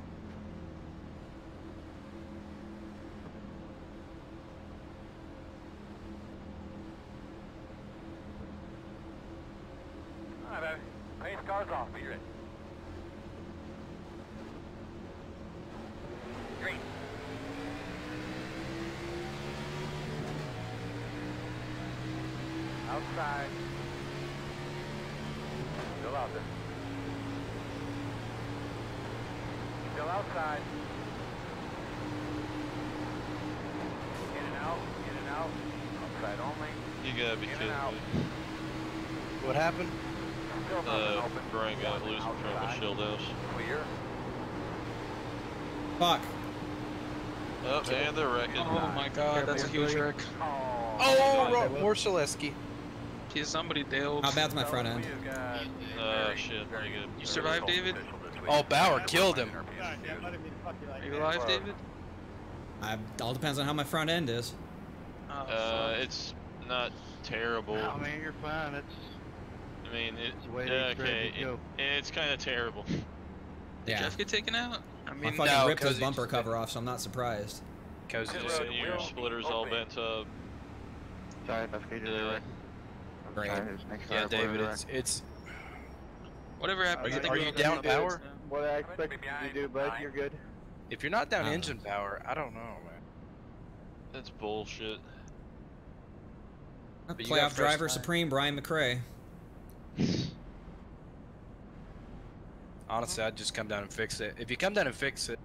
All right, baby. Pace cars off. Be ready. Green. Outside. Still out there. Still outside. In and out, in and out. Outside only. You gotta be In kidding me. What happened? Still nothing Uh, open. Brian got One loose in front of a Schildhouse. Fuck. Oh, and they're wrecking. Oh my god, that's a huge wreck. Oh, Ro- Morshaleski. Geez, somebody bailed. How bad's my front end? Uh, shit. Very good. You survived, David? Oh, Bauer killed him. Are you alive, David? I, all depends on how my front end is. Oh, Uh, it's not terrible. I mean, you're fine. It's I mean, it, It's way yeah, okay, it to go. it- it's kind of terrible. Did Yeah. Jeff get taken out? I My mean, fucking no, ripped his 'cause he bumper cover off, so I'm not surprised. Cozy Uh, just your splitter's all bent up. Sorry if I faded Yeah. away. Great. Sorry, just Yeah, I put it David, it's it's. whatever happens, Are I you- think are you down power? what I expected you to do, bud. You're good. If you're not down Uh, engine power, I don't know, man. That's bullshit. But you got Playoff driver tires. supreme Brian McRae. Honestly, I'd just come down and fix it. If you come down and fix it,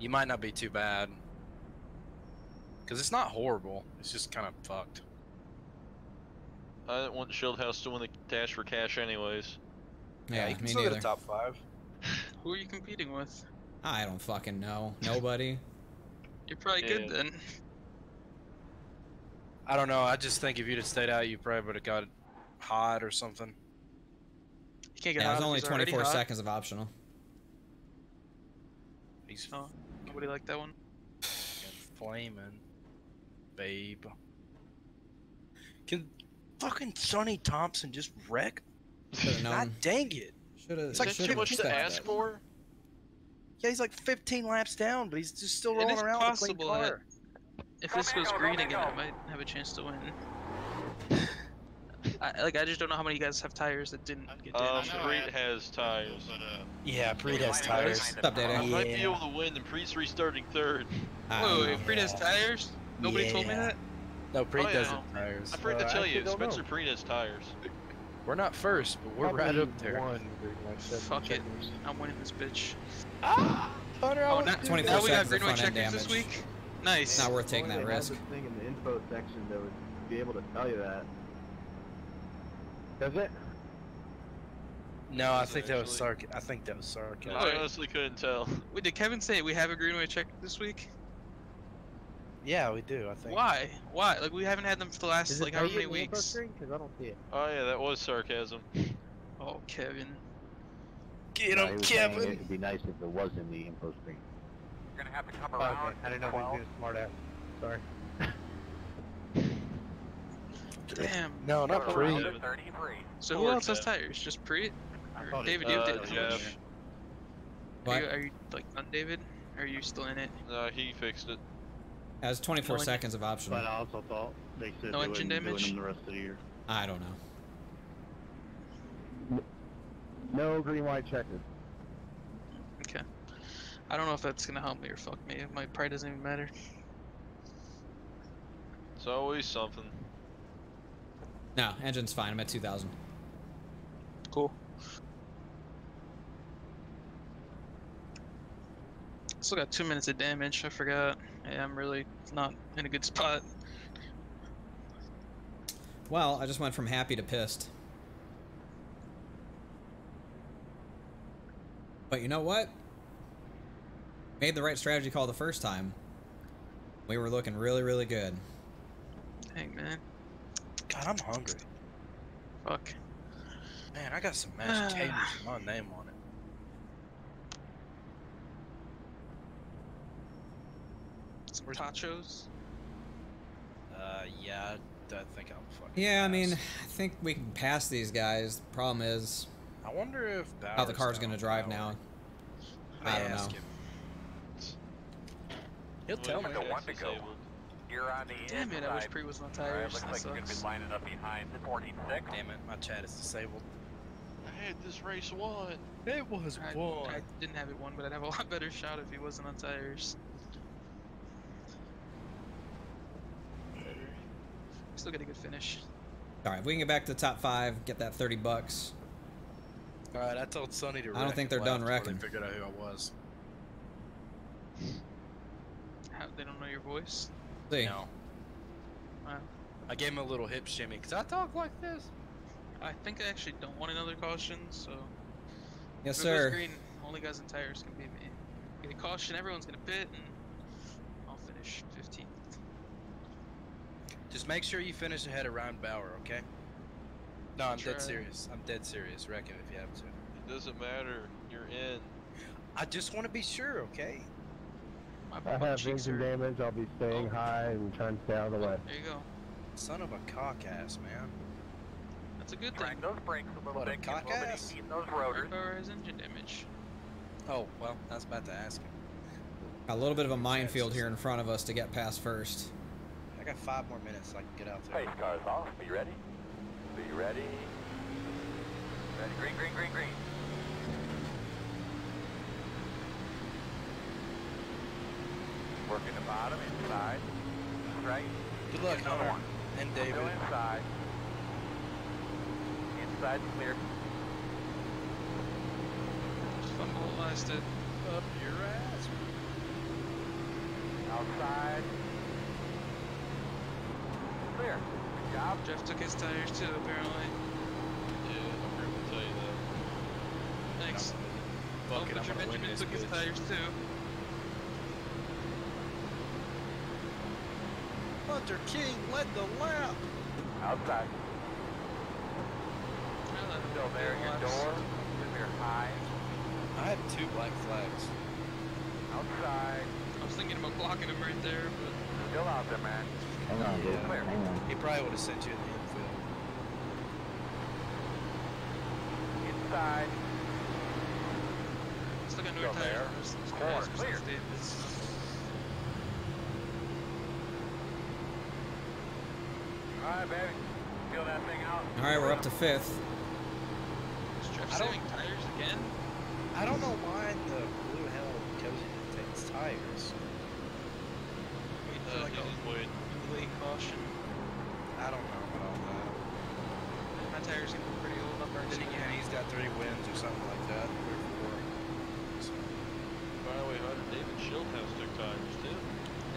you might not be too bad. Because it's not horrible. It's just kind of fucked. I didn't want Schildhouse to win the dash for cash, anyways. Yeah, you can me still neither. get a top five. Who are you competing with? I don't fucking know. Nobody. [LAUGHS] You're probably good then. I don't know. I just think if you'd have stayed out, you probably would have got hot or something. You can't get Yeah, out it was only he's already 24 hot. seconds of optional. He's Oh, nobody liked that one. fucking flaming, babe. Can fucking Sonny Thompson just wreck? Should God dang it! Should have. It's like Is that too much to ask for? Yeah, he's like 15 laps down, but he's just still rolling is around with a clean possible that- If this goes green again, I might have a chance to win. [LAUGHS] I, like, I just don't know how many of you guys have tires that didn't get Um, damaged. Preet has tires. But, uh, Yeah, Preet has tires. What's up, Data? I might be able to win, and Preet's restarting third. I Wait, don't wait, know. Preet has tires? Nobody told me Yeah. that? No, Preet Oh, yeah. doesn't tires. I forgot Uh, to I tell you, actually don't Spencer know. Preet has tires. [LAUGHS] We're not first, but we're right up there. One, like seven Fuck it. seconds. I'm winning this bitch. Ah! Hunter, I Oh, was not doing 24 now we got seconds of green white front end checkers this damage. week? Nice. It's not worth If taking only that they had risk. this thing in the info section that would be able to tell you that. Does it? No, I think that was actually? sarc. I think that was sarcasm. I honestly couldn't tell. Wait, did Kevin say we have a Greenway check this week? Yeah, we do. I think. Why? Why? Like we haven't had them for the last Is it like how tell you many in the info weeks? screen? 'Cause I don't see it. Oh yeah, that was sarcasm. Oh, Kevin. Get No, him, he was saying Kevin. It'd be nice if it was in the info screen. You're gonna have to come Oh, around. okay. I didn't know if he was a smart ass. Sorry. Damn. No, not Come Preet. around at 33. So who else has Kev. tires? Just Preet? Or thought it David, you have to Jeff. Are you, are you like done, David? Or are you still in it? No, he fixed it. Has 24 Well, seconds of optional. But I also thought they said No they engine do damage? them the rest of the year. I don't know. No green white checkers. Okay. I don't know if that's gonna help me or fuck me. My pride doesn't even matter. It's always something. No, engine's fine. I'm at 2,000. Cool. Still got two minutes of damage. I forgot. Yeah, I'm really not in a good spot. Well, I just went from happy to pissed. But you know what? Made the right strategy call the first time. We were looking really, really good. Dang man. God, I'm hungry. Fuck. Man, I got some mashed [SIGHS] potatoes with my name on it. Some tachos. Uh, yeah, I, I think I'll fucking. Yeah, I mean, I think we can pass these guys. Problem is I wonder if how the car's going to drive Bauer. now. I I don't ask know. him. He'll tell me. Number one to go. You're on the Damn it, I wish. Preet was on Alright, tires. looks That like you're gonna be lining up behind 14-6. Damn it, my chat is disabled. I had this race won. It was I, I didn't have it won, but I'd have a lot [LAUGHS] better shot if he wasn't on tires. Still get a good finish. All right, if we can get back to the top five, get that 30 bucks. All right, I told Sonny to. I don't think they're done left before wrecking. They figured out who I was. How, they don't know your voice? See, No. I gave him a little hip shimmy because I talk like this. I think I actually don't want another caution, so. yes, if it goes sir. green, only guys in tires can beat me. Get a caution, everyone's gonna pit, and I'll finish 15th. Just make sure you finish ahead of Ryan Bauer, okay? No, I'm Try. dead serious. I'm dead serious. Wreck him if you have to. It doesn't matter. You're in. I just want to be sure, okay? My I have cheeks engine damage. I'll be staying Oh. high and trying to stay out of the way. There you go. Son of a cock ass, man. That's a good thing. Drag those brakes a little What, a bit. Get a little bit cock-ass? those rotors. Power has engine damage. Oh, well, I was about to ask him. A little bit of a minefield here in front of us to get past first. I got five more minutes so I can get out there. Pace cars off. Be ready. Be ready. Ready. Green, green, green, green. Working the bottom, inside. Right. Good luck, Another Hunter. one. And David. Still inside. Inside clear. Fumble lasted. Up your ass. Outside. Clear. Good job. Jeff took his tires too, apparently. Yeah, I'm here to tell you that. Thanks. Oh, Fuck it, oh, I'm gonna win Benjamin this took his tires too. Hunter King led the lap. Outside. Still there. Your door. With your high. I had two black flags. Outside. I was thinking about blocking him right there, but Still out there, man. Hang on, dude. Yeah. Clear. Hang on. He probably would have sent you in the infield. Inside. still got no Still tires. there. on those- those Four, guys clear. besides David's. Alright, baby. Feel that thing out. All right, we're up to fifth. Is Jeff I don't- saving tires again? I don't know why the blue hell Cozy didn't take his tires. Wait Uh, like he a just waited. caution. I don't know about all that. My tires gonna be pretty old. I've already Then again, he's got three wins or something like that. Three or four. So, By the way, Hunter David Schildhouse took tires too.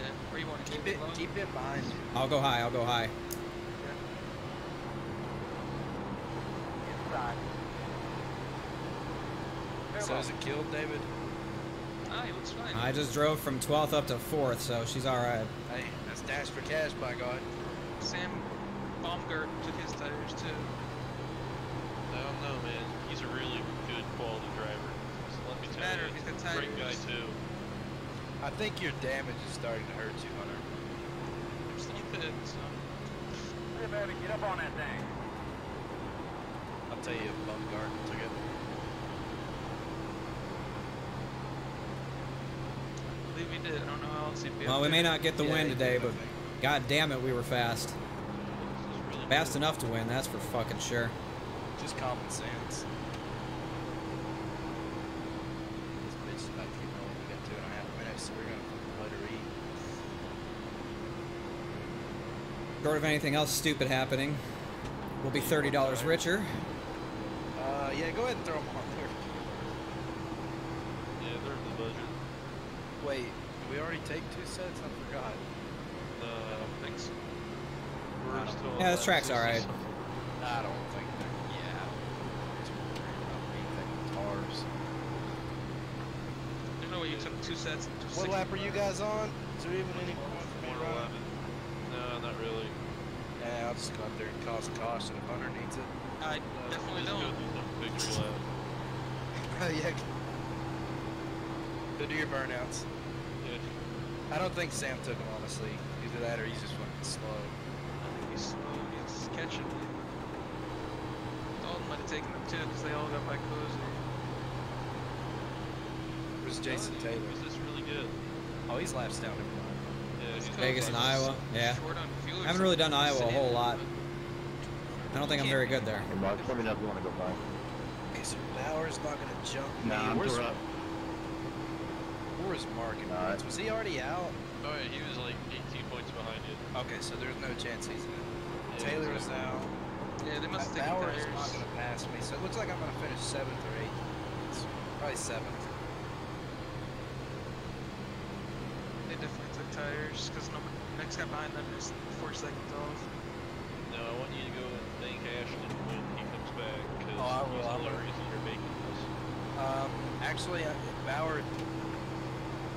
Yeah. Or you want to Keep it, keep it behind you. I'll go high. I'll go high. Inside. So is it killed, David? Ah, he looks fine. I just drove from 12th up to 4th, so she's all right. Hey, that's dash for cash, by God. Sam Baumgart took his tires too. I don't know, man. He's a really good quality driver. So let me Doesn't tell matter you, if he's got he's a great guy too. I think your damage is starting to hurt you, Hunter. Just a little bit, so. Hey, baby, get up on that thing. I'll tell you, Baumgart took it. I believe he did. I don't know how else he'd be. Well, we may not get the Yeah, win today, but god damn it, we were fast. Really Fast good. enough to win, that's for fucking sure. Just common sense. This bitch is about to keep rolling. We got two and a half minutes, so we're gonna let her eat. Short of anything else stupid happening, we'll be $30 richer. Uh, yeah, go ahead and throw them on there. Yeah, they're in the budget. Wait, did we already take two sets? I forgot. Uh, I don't think so. we're I don't- still. Yeah, this track's 60 alright. I don't think they're. Yeah. Too worried about anything with Tars. There's no way you took two sets and What lap are you guys on? Is there even any point for me to No, not really. Yeah, I'll just go out there and cause caution if Hunter needs it. I Uh, definitely don't. through the victory [LAUGHS] lap. yeah. Go do your burnouts. Yeah, I don't think Sam took them, honestly. Either that or he's just fucking slow. I think he's slow. He's catching me. Dalton might have taken them too because they all got by cozy. Where's Jason Taylor? This is really good. Oh, he's laps down. Never. Yeah, he's Vegas and Iowa, yeah. Short on fuel I haven't really done Iowa a whole lot. I don't think I'm very good there. Hey, Mark, let me know if you want to go by. Okay, so Bauer's not gonna jump me. Nah, I'm where's, up. Where's Mark in Alright. points? Was he already out? Oh yeah, he was like 18 points behind you. Okay, so there's no chance he's in. Yeah, Taylor is exactly. out. Yeah, they must have taken Bauer is not gonna pass me, so it looks like I'm gonna finish seventh or eighth. It's probably seventh. They definitely took tires because no next guy behind them is four seconds off. No, I want you to go and thank Ashton when he comes back because Oh, I will, he's I the only reason you're making this. Um, actually, uh, if Bauer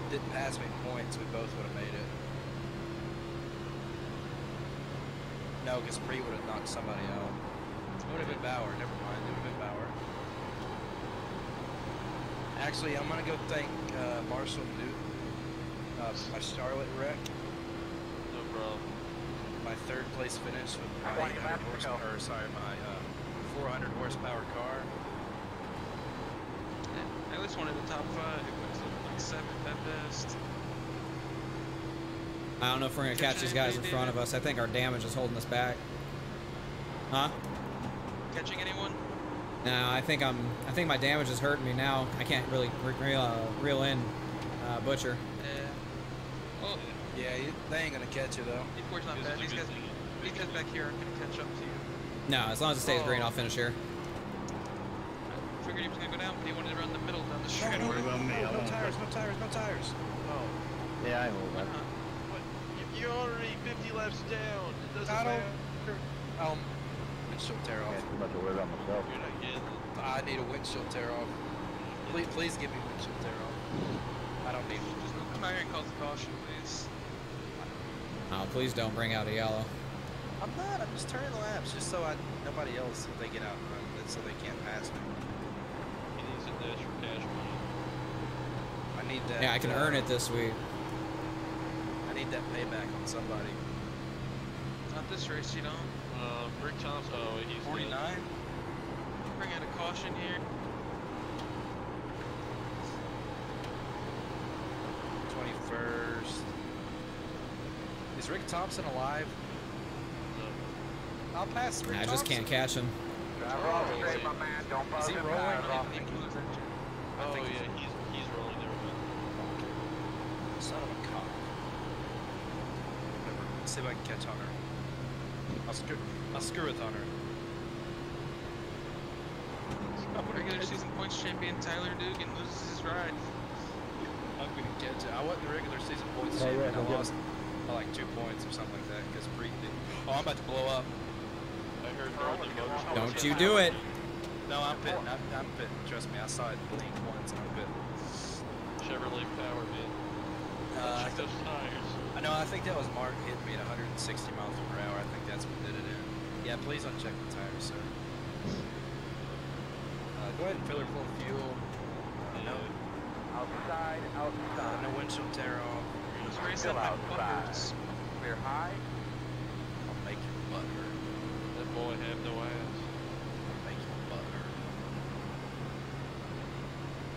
didn't pass me points, we both would have made it. No, because Preet would have knocked somebody out. It would have been Bauer. Never mind. It would have been Bauer. Actually, I'm gonna go thank uh, Marshall Newton, uh, my Charlotte wreck, No problem. my third place finish with my 20 800 horsepower, sorry, my uh, 400 horsepower car. I at least wanted the top five. I don't know if we're gonna catch these guys in front of us. I think our damage is holding us back. Huh? Catching anyone? No, I think I'm. I think my damage is hurting me now. I can't really re- reel, uh, reel in uh, Butcher. Yeah. Well, Yeah, you, they ain't gonna catch you though. E4's not bad. These guys, these guys back here aren't gonna catch up to you. No, as long as it stays green, Oh. I'll finish here. I figured he was gonna go down, but he wanted to run the middle down the No, straight. no, What no, about me? No, no tires, no tires, no tires. Oh, Yeah, I will. That. Uh-huh. what? You- You're already 50 laps down. It doesn't I don't. matter. Um, windshield tear I off. got too much to worry about myself. You're not getting it. I need a windshield tear off. Please, please give me windshield tear off. I don't need it. Just come out here and call the caution, please. Oh, please don't bring out a yellow. I'm not. I'm just turning laps just so I nobody else if they get out and run so they can't pass me. He needs dash for cash money. I need that. Yeah, I can uh, earn it this week. I need that payback on somebody. Not this race, you don't. Uh, Rick Thompson. Oh, he's 49. dead. Bring out a caution here. 21st. Is Rick Thompson alive? No. I'll pass Rick I just Thompson. can't catch him. Drive off straight, my man. Don't buzz he rolling? tires off. He blew his engine. Oh think yeah, he's he's rolling there. but- Son of a cock. Whatever. Let's see if I can catch Hunter. I'll screw, I'll screw with Hunter. Regular season points champion Tyler Dugan loses his ride. I'm gonna catch it. I wasn't the regular season points Yeah, yeah, champion. I lost. by like two points or something like that because Preet did. Oh, I'm about to blow up. I heard Northern Motors. Don't you do it. No, I'm pitting. I'm, I'm pitting. Trust me, I saw it blink once and I'm pitting. Chevrolet Power, man. Uh, Check those tires. I know. I think that was Mark hitting me at 160 miles per hour. I think that's what did it in. Yeah, please uncheck the tires, sir. Uh, go ahead and fill her full of fuel. Uh, no, Outside, uh, outside. no windshield tear off. Let's race Still that outside. fuckers. Clear high. I'll make your butt hurt. That boy have no ass. Make your butt.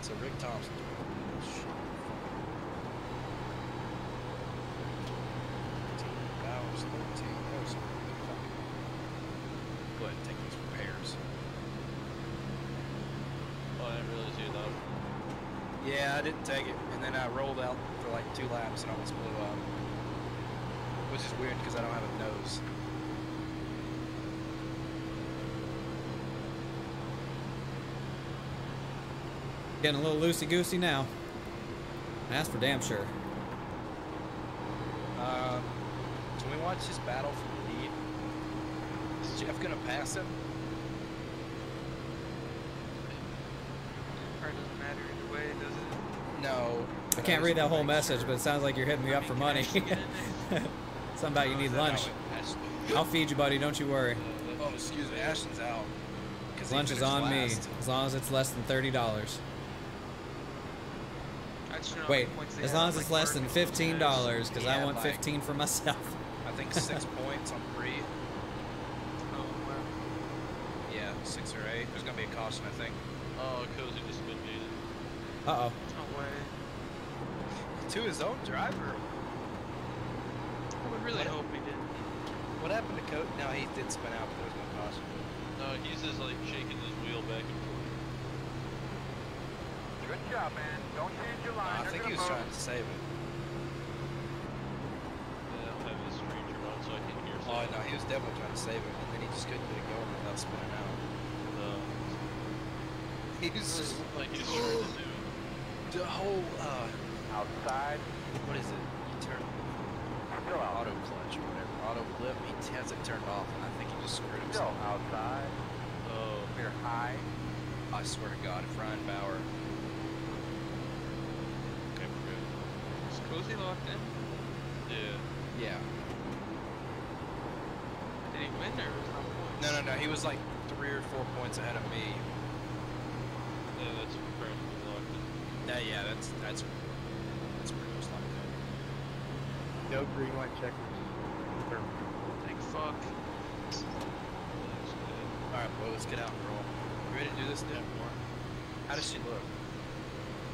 So Rick Thompson. Hours, 13. Go ahead and take these repairs. Oh, I didn't realize you that. Yeah, I didn't take it, and then I rolled out for like two laps and almost blew up. Which is weird because I don't have a nose. Getting a little loosey goosey now. That's for damn sure. Um, can we watch this battle for the lead? Is Jeff gonna pass him? Car doesn't matter either way, does it? No. I can't read that whole message, but it sounds like you're hitting me up for money. [LAUGHS] Something about you need lunch. I'll feed you, buddy. Don't you worry. Oh, excuse me, Ashton's out. 'Cause he Lunch is finished on me, as long as it's less than thirty dollars. I just don't know how Wait, points as long as it's like, less than fifteen dollars, because I want like- fifteen for myself. [LAUGHS] I think six [LAUGHS] points on three. Oh. Yeah, six or eight. There's gonna be a caution, I think. Oh, Cozy just been needed. Uh oh. No way. To his own driver. I would really hope he did. What happened to Coach? No, he did spin out, but there was no caution. No, he's just like shaking his wheel back and forth. Good job, man. Don't change your line. I think he was trying to save it. Yeah, I have his stranger on, so I can hear Oh, no, he was definitely trying to save it, and then he just couldn't get it going without spinning out. No. [LAUGHS] He was just Like he's trying to do. [GASPS] the whole, uh, Outside. what is it? You turn Still out. auto clutch or whatever, auto flip. He has it turned off, and I think he just screwed Still himself. outside. Oh, Clear high. I swear to God, if Ryan Bauer, okay, we're good. Is Cozy locked in? Yeah. yeah, Did he win or was it not points? no, no, no, he was like three or four points ahead of me. Yeah, that's practically locked in. Yeah, yeah, that's that's that's pretty much like that. No green light checkers. Thank fuck. All right, boy, let's get out and roll. You ready to do this, dude? How does she look?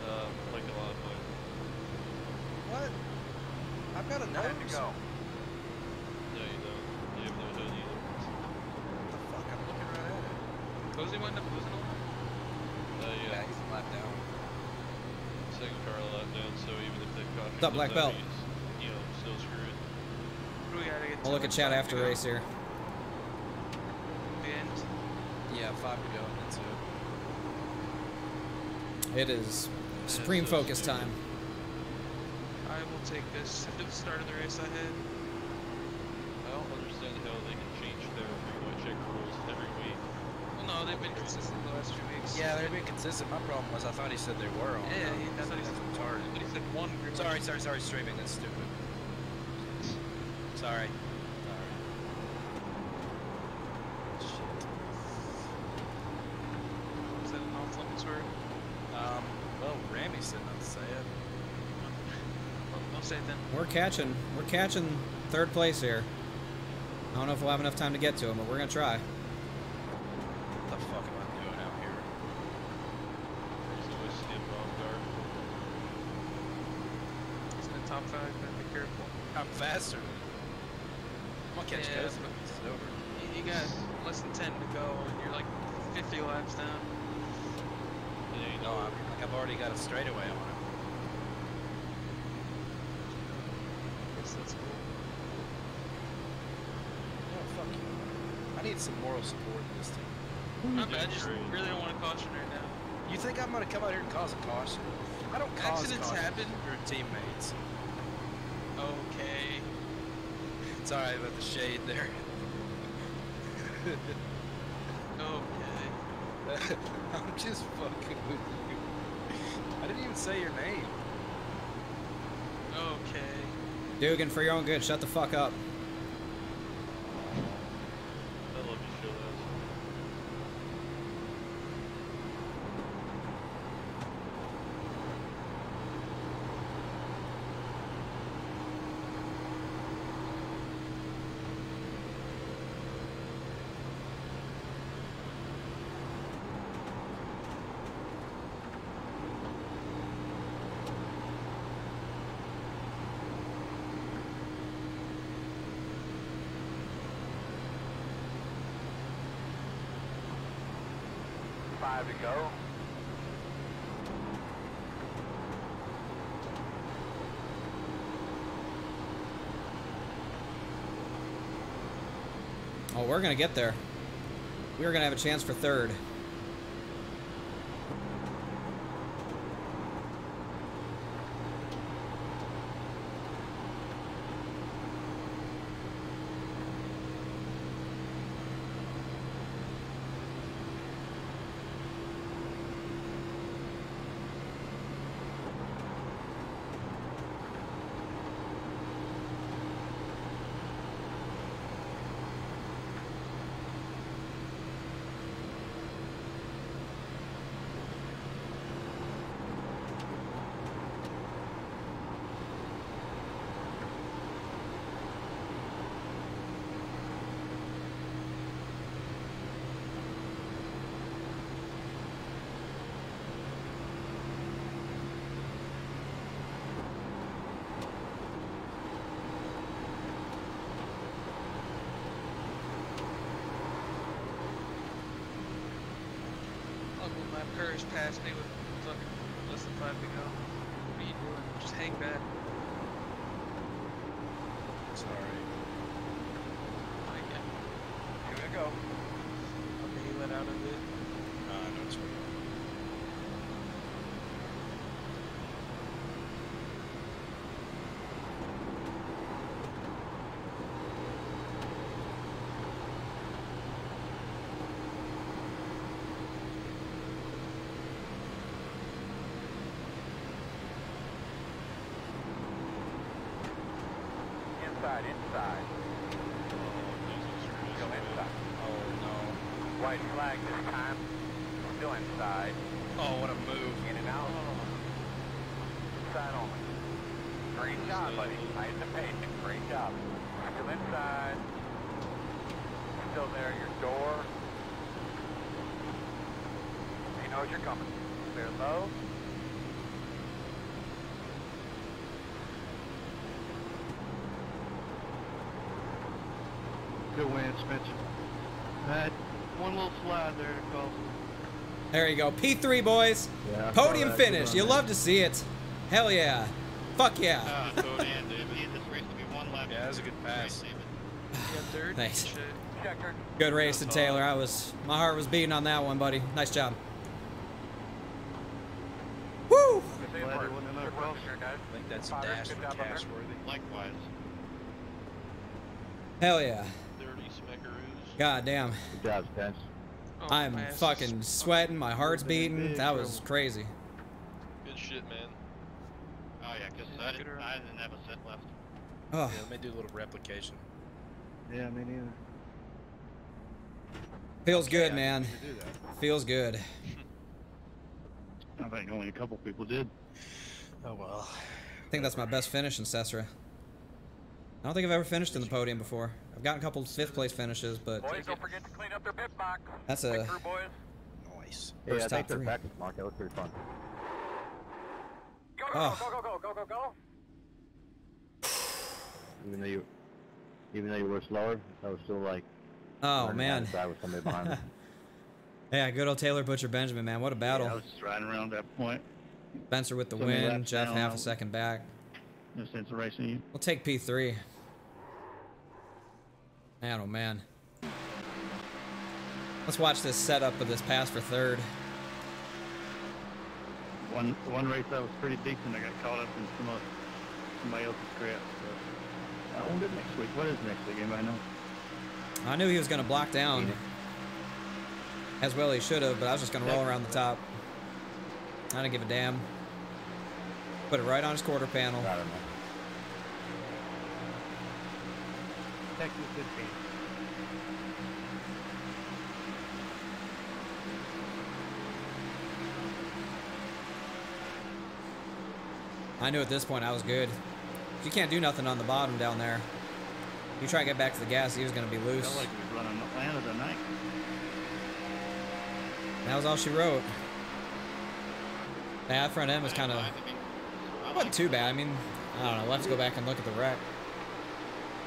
Um, like a lot of fun. What? I've got a nose. Time to go. No, you don't. You have no hood either. What the fuck? I'm looking right at it. Cozy wound up losing all that? Uh, Yeah, yeah. he's a lap down. Second car a lot down, so even if the caution What's up, comes Black out, Belt? he's, you know, still screwed. What do we gotta get We'll look at chat after race here. The end. Yeah, five to go, that's it. It is supreme so focus stupid. time. I will take this into [LAUGHS] the start of the race I had. I don't understand how they can change their three-way check rules every week. Well, no, they've been consistent the last few weeks. Yeah, they've been consistent. My problem was I thought he said they were on. Yeah, he, I thought he said retarded. But he said one. green Sorry, sorry, sorry. Streaming. That's stupid. Sorry. Sorry. Shit. Was that an off-limits word? Um. Well, Rammy said not to say it. I'll, I'll say it then. We're catching. We're catching third place here. I don't know if we'll have enough time to get to him, but we're gonna try. What the fuck am I doing out here? There's always skip off guard. He's in the top five, but be careful. I'm faster. I'm gonna catch Yeah, Cozy. but- It's over. You, you got less than 10 to go, and you're like 50 laps down. Yeah, you No, know, I'm, like I've already got a straightaway on him. Guess that's cool. Oh fuck you. I need some moral support in this team. Not bad, doing just great. really don't want to caution right now. You think I'm gonna come out here and cause a caution? I don't cause Accidents caution. happen. Your teammates. Okay. Sorry about the shade there. Okay. [LAUGHS] I'm just fucking with you. I didn't even say your name. Okay. Dugan, for your own good, shut the fuck up. I love you, show that. Five to go. We're gonna get there. We're gonna have a chance for third. My purse passed me with fucking less than five to go. What are you doing? Just hang back. Sorry. I get Here we go. I'll bail it out of it. Uh, no, it's okay. Inside, inside. Still inside. Oh no. White flag this time. Still inside. Oh, what a move. In and out. Inside only. Great job, buddy. Nice and patient. Great job. Still inside. Still there, your door. He coming. Clear low. Good win, Spencer. That one little slide there cost There you go. P3, boys. Yeah, Podium finish. You man. love to see it. Hell yeah. Fuck yeah. Ah, [LAUGHS] throw in, dude. We need this race to be one lap. Yeah, that was a good pass. You? Thanks. Good race to Taylor. I was my heart was beating on that one, buddy. Nice job. Woo! Good Glad there work. wasn't another Good work cross. here, guys. I think that's a Fathers, dash good for job up. Cashworthy. Likewise. Hell yeah. 30 smackaroos. God damn. Good job, Spence. Oh, I'm my ass is- fucking sweating. My heart's Been in beating. That was crazy. Good shit, man. Oh yeah, 'cause I didn't, I didn't have a set left. Oh, Yeah, let me do a little replication. Yeah, me neither. feels Okay, good, I man. didn't even do that. Feels good. [LAUGHS] I think only a couple people did. Oh well. I think that's my best finish in SESRA. I don't think I've ever finished in the podium before. I've gotten a couple fifth place finishes, but Boys, don't forget to clean up their pit box. That's Quick a- through, boys. Nice. Yeah, First I top think their three. practice mark. That was pretty fun. Go, go, Oh. go, go, go, go, go, go. Even though you, even though you were slower, I was still like. oh learning how man. to drive with somebody behind me. [LAUGHS] Yeah, good old Taylor Butcher Benjamin, man. What a battle. Yeah, I was just riding around that point. Spencer with the so win. Jeff half a second back. No sense of racing you. We'll take P3. Man, oh man. Let's watch this setup of this pass for third. One one race that was pretty decent. I got caught up in some of somebody else's crap. So I wonder next week. What is next week? Anybody know? I knew he was going to block down as well he should have, but I was just going to roll around the top. I don't give a damn. Put it right on his quarter panel. I don't know. Texas good team. I knew at this point I was good. You can't do nothing on the bottom down there. You try to get back to the gas, he was going to be loose. Felt like we was running Atlanta tonight. That was all she wrote. That front end was kind of wasn't too bad. I mean, I don't know. We'll have to go back and look at the wreck,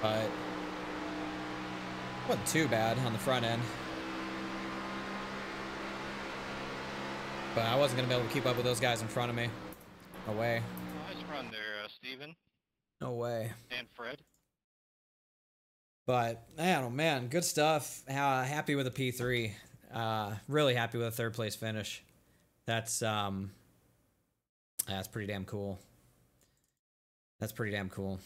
but wasn't too bad on the front end. But I wasn't gonna be able to keep up with those guys in front of me. No way. Nice run there, uh, Steven No way. and Fred. But I don't know, man, good stuff. Uh, happy with a P3. Uh, really happy with a third place finish. That's um, that's pretty damn cool. That's pretty damn cool.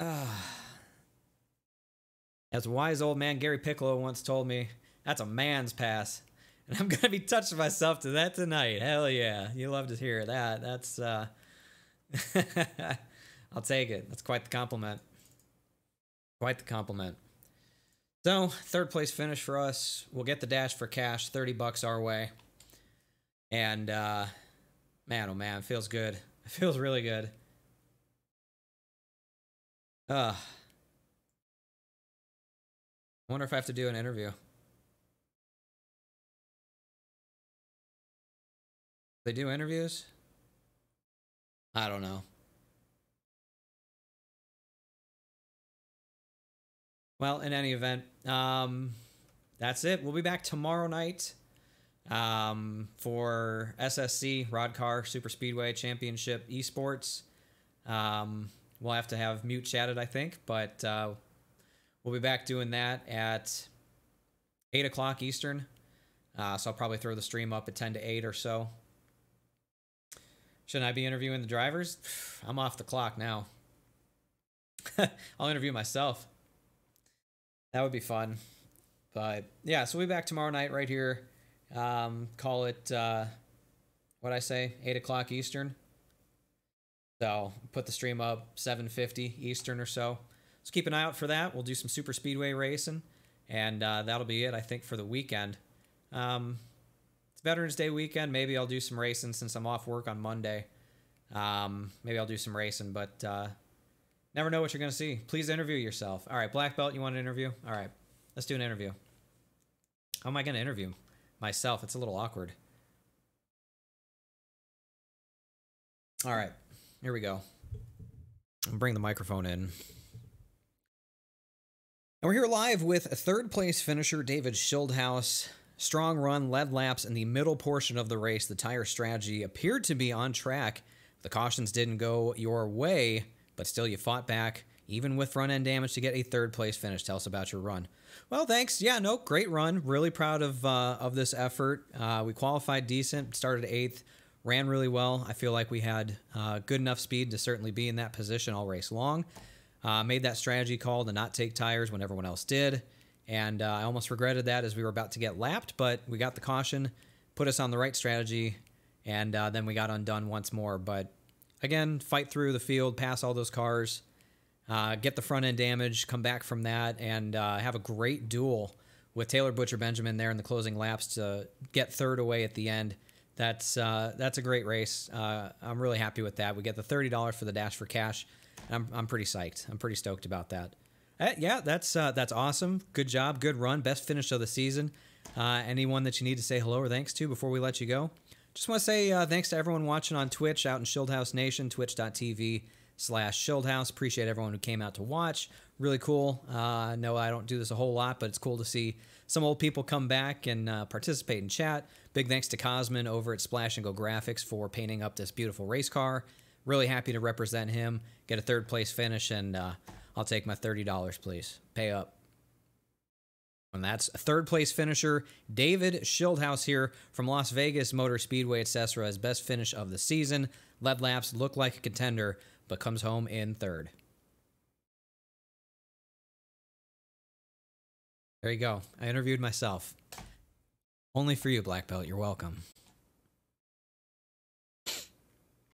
Ah. [SIGHS] As wise old man Gary Piccolo once told me, that's a man's pass. And I'm [LAUGHS] gonna be touching myself to that tonight. Hell yeah. You love to hear that. That's uh [LAUGHS] I'll take it. That's quite the compliment. Quite the compliment. So, third place finish for us. We'll get the dash for cash, 30 bucks our way. And uh man, oh man, feels good. [LAUGHS] It feels really good. Uh I wonder if I have to do an interview. They do interviews? I don't know. Well, in any event, um, that's it. We'll be back tomorrow night um, for SSC Rod Car Super Speedway Championship Esports. Um, we'll have to have mute chatted, I think, but uh, we'll be back doing that at 8 o'clock Eastern. Uh, so I'll probably throw the stream up at 10 to 8 or so. Shouldn't I be interviewing the drivers? [SIGHS] I'm off the clock now. [LAUGHS] I'll interview myself. That would be fun. But yeah, so we'll be back tomorrow night right here. Um, call it uh, what I say, eight o'clock Eastern. So put the stream up 7:50 Eastern or so. So keep an eye out for that. We'll do some super speedway racing, and uh, that'll be it. I think for the weekend. Um, it's Veterans Day weekend. Maybe I'll do some racing since I'm off work on Monday. Um, maybe I'll do some racing, but uh, never know what you're going to see. Please interview yourself. All right, black belt, you want an interview? All right, let's do an interview. How am I going to interview myself? It's a little awkward. All right, here we go. Bring the microphone in. And we're here live with a third place finisher David Schildhouse. Strong run, led laps in the middle portion of the race. The tire strategy appeared to be on track. The cautions didn't go your way, but still you fought back, even with front end damage, to get a third place finish. Tell us about your run. Well, thanks. Yeah, no, great run. Really proud of uh, of this effort. Uh, we qualified decent, started eighth, ran really well. I feel like we had uh, good enough speed to certainly be in that position all race long. Uh, made that strategy call to not take tires when everyone else did. And uh, I almost regretted that as we were about to get lapped, but we got the caution, put us on the right strategy, and uh, then we got undone once more. But again, fight through the field, pass all those cars, uh, get the front end damage, come back from that, and uh, have a great duel with Taylor Butcher Benjamin there in the closing laps to get third away at the end. That's uh, that's a great race. Uh, I'm really happy with that. We get the thirty dollars for the dash for cash. I'm I'm pretty psyched. I'm pretty stoked about that. Uh, yeah, that's uh, that's awesome. Good job, good run, best finish of the season. Anyone that you need to say hello or thanks to before we let you go? Just want to say uh, thanks to everyone watching on Twitch out in Schildhouse Nation, twitch.tv slash Schildhouse. Appreciate everyone who came out to watch. Really cool. Uh, no, I don't do this a whole lot, but it's cool to see some old people come back and uh, participate in chat. Big thanks to Cosman over at Splash and Go Graphics for painting up this beautiful race car. Really happy to represent him, get a third place finish, and uh, I'll take my $30, please. Pay up. And that's third place finisher David Schildhouse here from Las Vegas Motor Speedway SESRA. His best finish of the season. Led laps look like a contender, but comes home in third. There you go. I interviewed myself. Only for you, Black Belt. You're welcome.